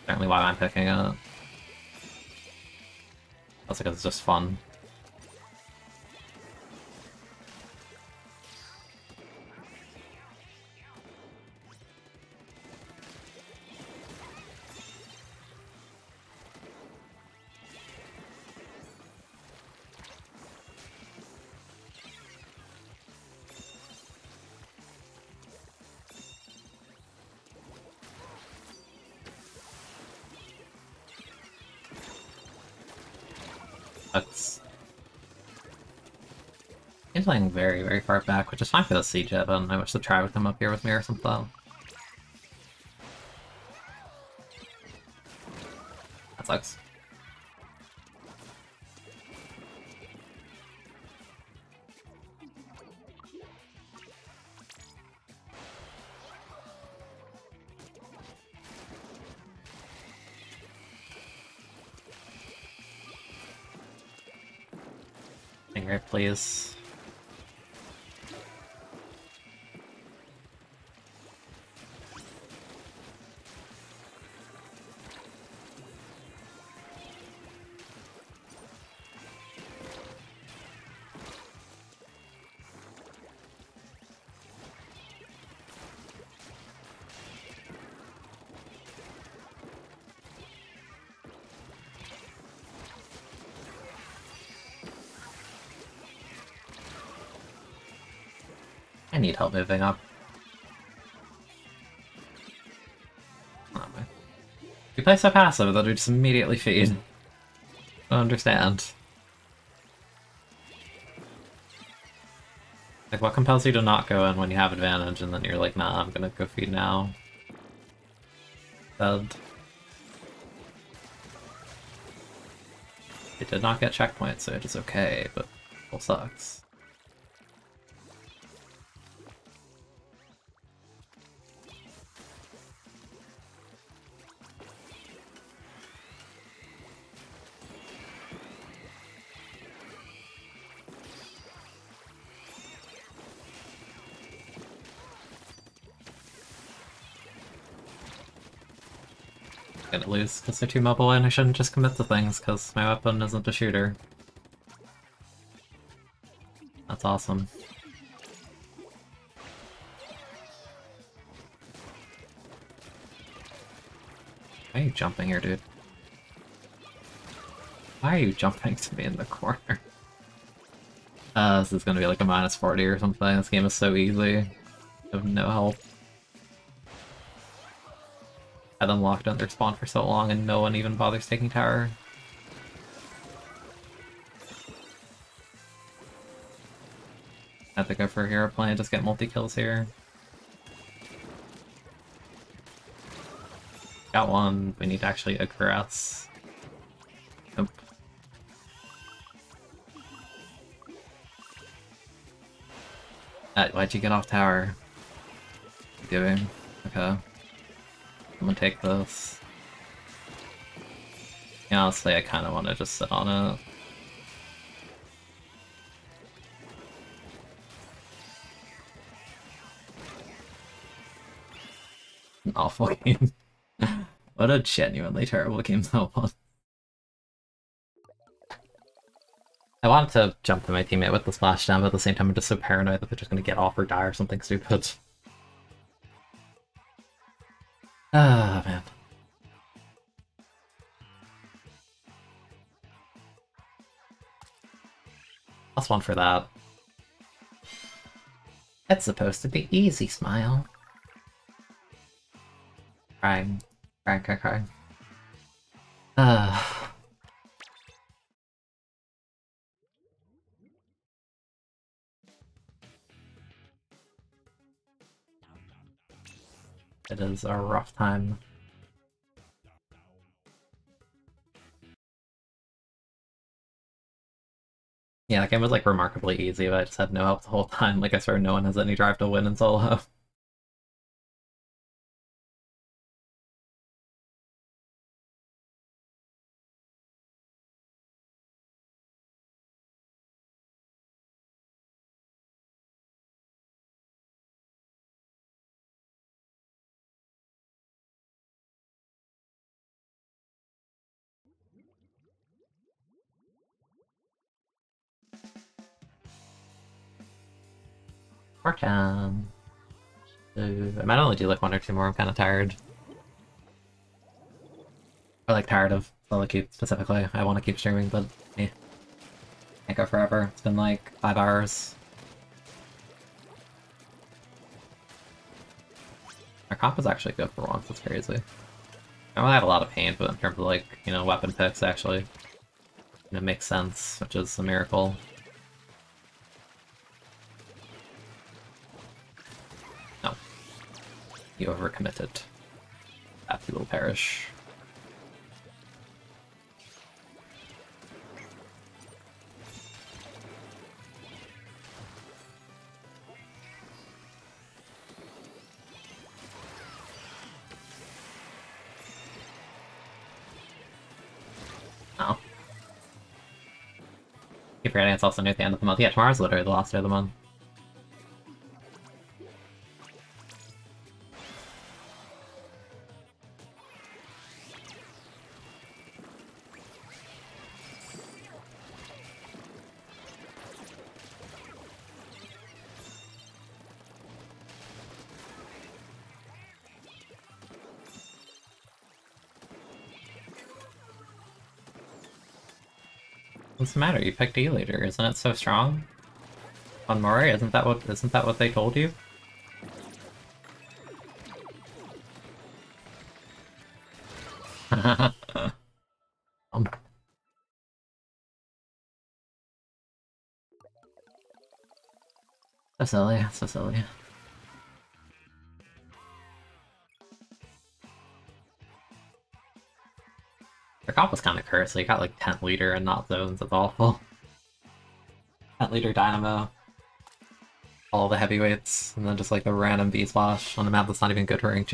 Certainly why I'm picking it. Also because it's just fun. Which is fine for the siege Evan. I wish the try would come up here with me or something. That sucks. Finger, please. Need help moving up. Oh, my. You play so passive that we just immediately feed. Don't understand. Like, what compels you to not go in when you have advantage, and then you're like, nah, I'm gonna go feed now. Dead. It did not get checkpoints, so it is okay, but still sucks. Because they're too mobile and I shouldn't just commit to things because my weapon isn't a shooter. That's awesome. Why are you jumping here, dude? Why are you jumping to me in the corner? Uh, this is gonna be like a minus 40 or something. This game is so easy. I have no help. Them locked on their spawn for so long and no one even bothers taking tower. I have to go for a hero play and just get multi-kills here. Got one, we need to actually aggress. Nope. Uh, why'd you get off tower? Doing? Okay. I'm gonna take this. Yeah, honestly, I kind of want to just sit on it. An awful game. what a genuinely terrible game that was. I wanted to jump to my teammate with the splashdown, but at the same time I'm just so paranoid that they're just gonna get off or die or something stupid. One for that. It's supposed to be easy, smile. Crying. Crying, crying, crying. Ah. It is a rough time. Yeah, that game was like remarkably easy, but I just had no help the whole time. Like I swear no one has any drive to win in solo. Time. So, I might only do like one or two more, I'm kind of tired. Or like tired of keep specifically. I want to keep streaming, but eh. Can't go forever. It's been like five hours. Our comp is actually good for once, it's crazy. I don't have a lot of pain, but in terms of like, you know, weapon picks actually, know, makes sense, which is a miracle. You overcommitted. You will perish. Oh. Keep forgetting it's also near the end of the month. Yeah, tomorrow's literally the last day of the month. Matter? You picked E-liter, isn't it so strong? On Moray, isn't that what isn't that what they told you? um. So silly, so silly. Comp was kind of cursed, so you got like 10 Leader and not zones, it's awful. 10 Leader dynamo. All the heavyweights, and then just like a random B-Splash on a map that's not even good for rank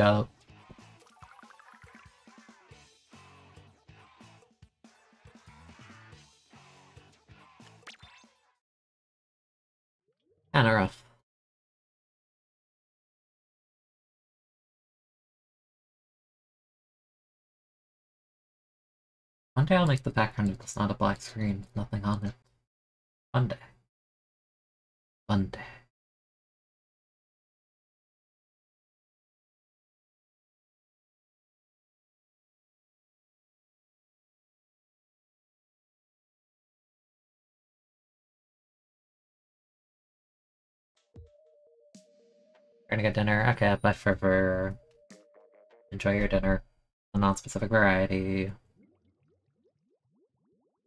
One day I'll make the background if it's not a black screen nothing on it. One day. One day. We're gonna get dinner. Okay, bye forever. Enjoy your dinner. A non-specific variety.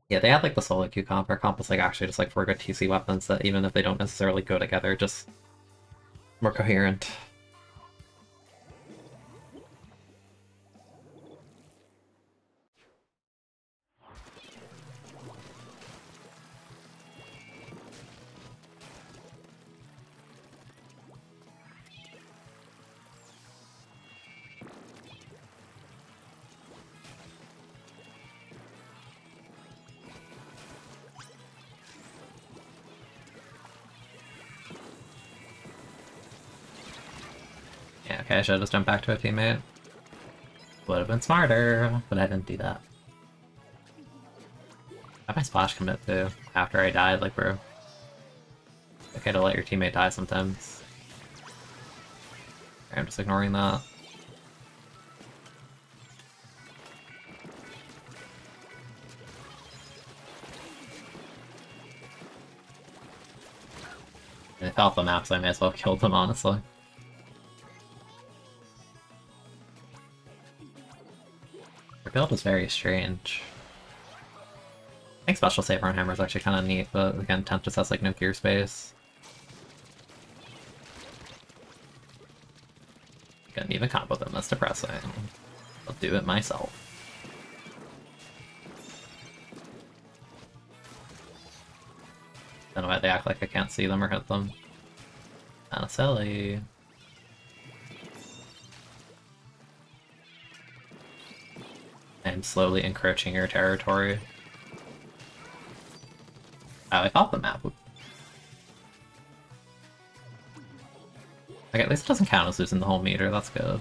Yeah, they had like the solo Q comp. Our comp was like actually just like four good TC weapons that even if they don't necessarily go together, just more coherent. I should have just jumped back to a teammate. Would have been smarter, but I didn't do that. Got my splash commit too, after I died, like bro. Okay to let your teammate die sometimes. I'm just ignoring that. They fell off the map, so I may as well killed them, honestly. Their build is very strange. I think Special Saver on Hammer is actually kind of neat, but again, Tempest has like no gear space. Couldn't even combo them, that's depressing. I'll do it myself. Don't know why they act like I can't see them or hit them. Kinda silly. I'm slowly encroaching your territory. Oh, I thought the map would... Like, at least it doesn't count as losing the whole meter, that's good.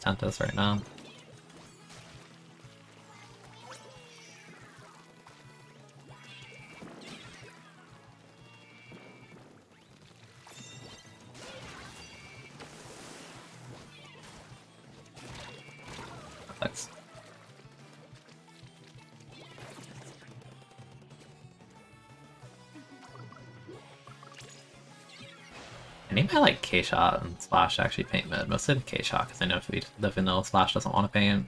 Tent is right now. I like K-Shot and Splash to actually paint mid. Mostly the K-Shot because I know if we, live the vanilla Splash doesn't want to paint.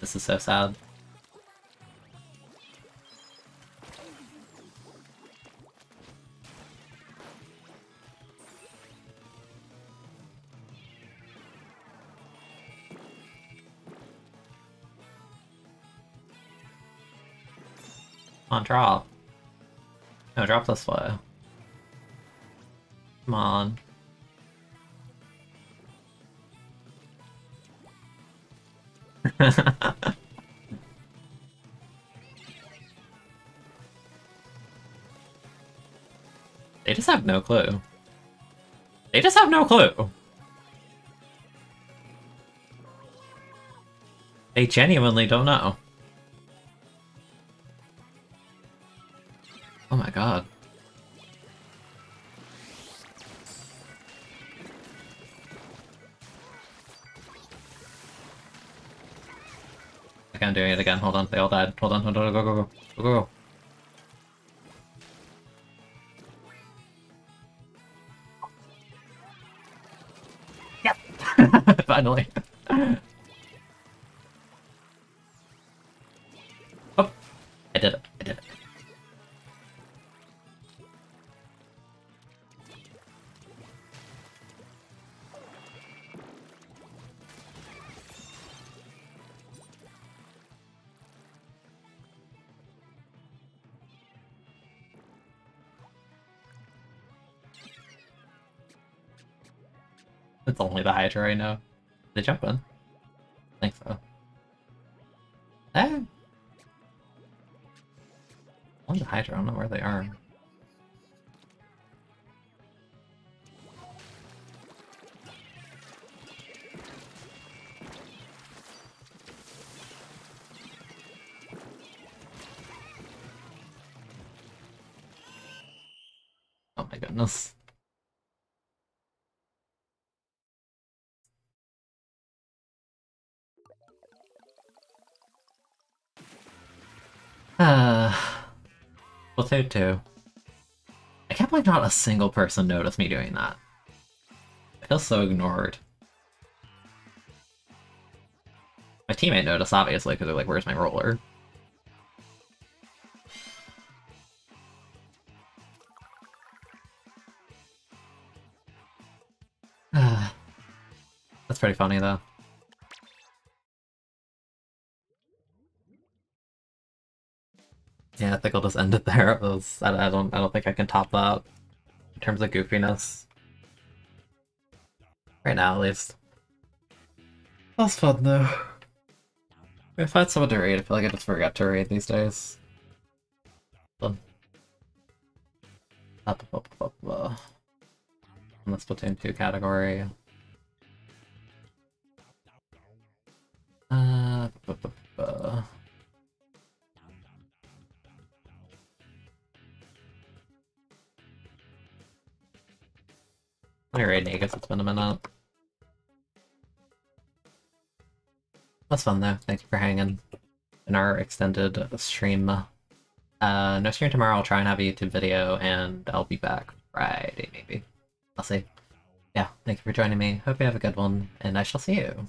This is so sad. drop this fire! Come on. they just have no clue. They just have no clue. They genuinely don't know. They all died. Hold on, hold on, go, go, go, go, go, go. Only the Hydra right now. They jump in? Splatoon 2. I can't believe not a single person noticed me doing that. I feel so ignored. My teammate noticed, obviously, because they're like, where's my roller? That's pretty funny, though. Just end it there. It was, I, I don't I don't think I can top that in terms of goofiness. Right now, at least. That's fun though. If I had someone to raid, I feel like I just forget to raid these days. Fun. Up, up, up, up, In the Splatoon 2 category. Fun though, thank you for hanging in our extended stream. Uh, no stream tomorrow, I'll try and have a YouTube video, and I'll be back Friday maybe. I'll see. Yeah, thank you for joining me, hope you have a good one, and I shall see you.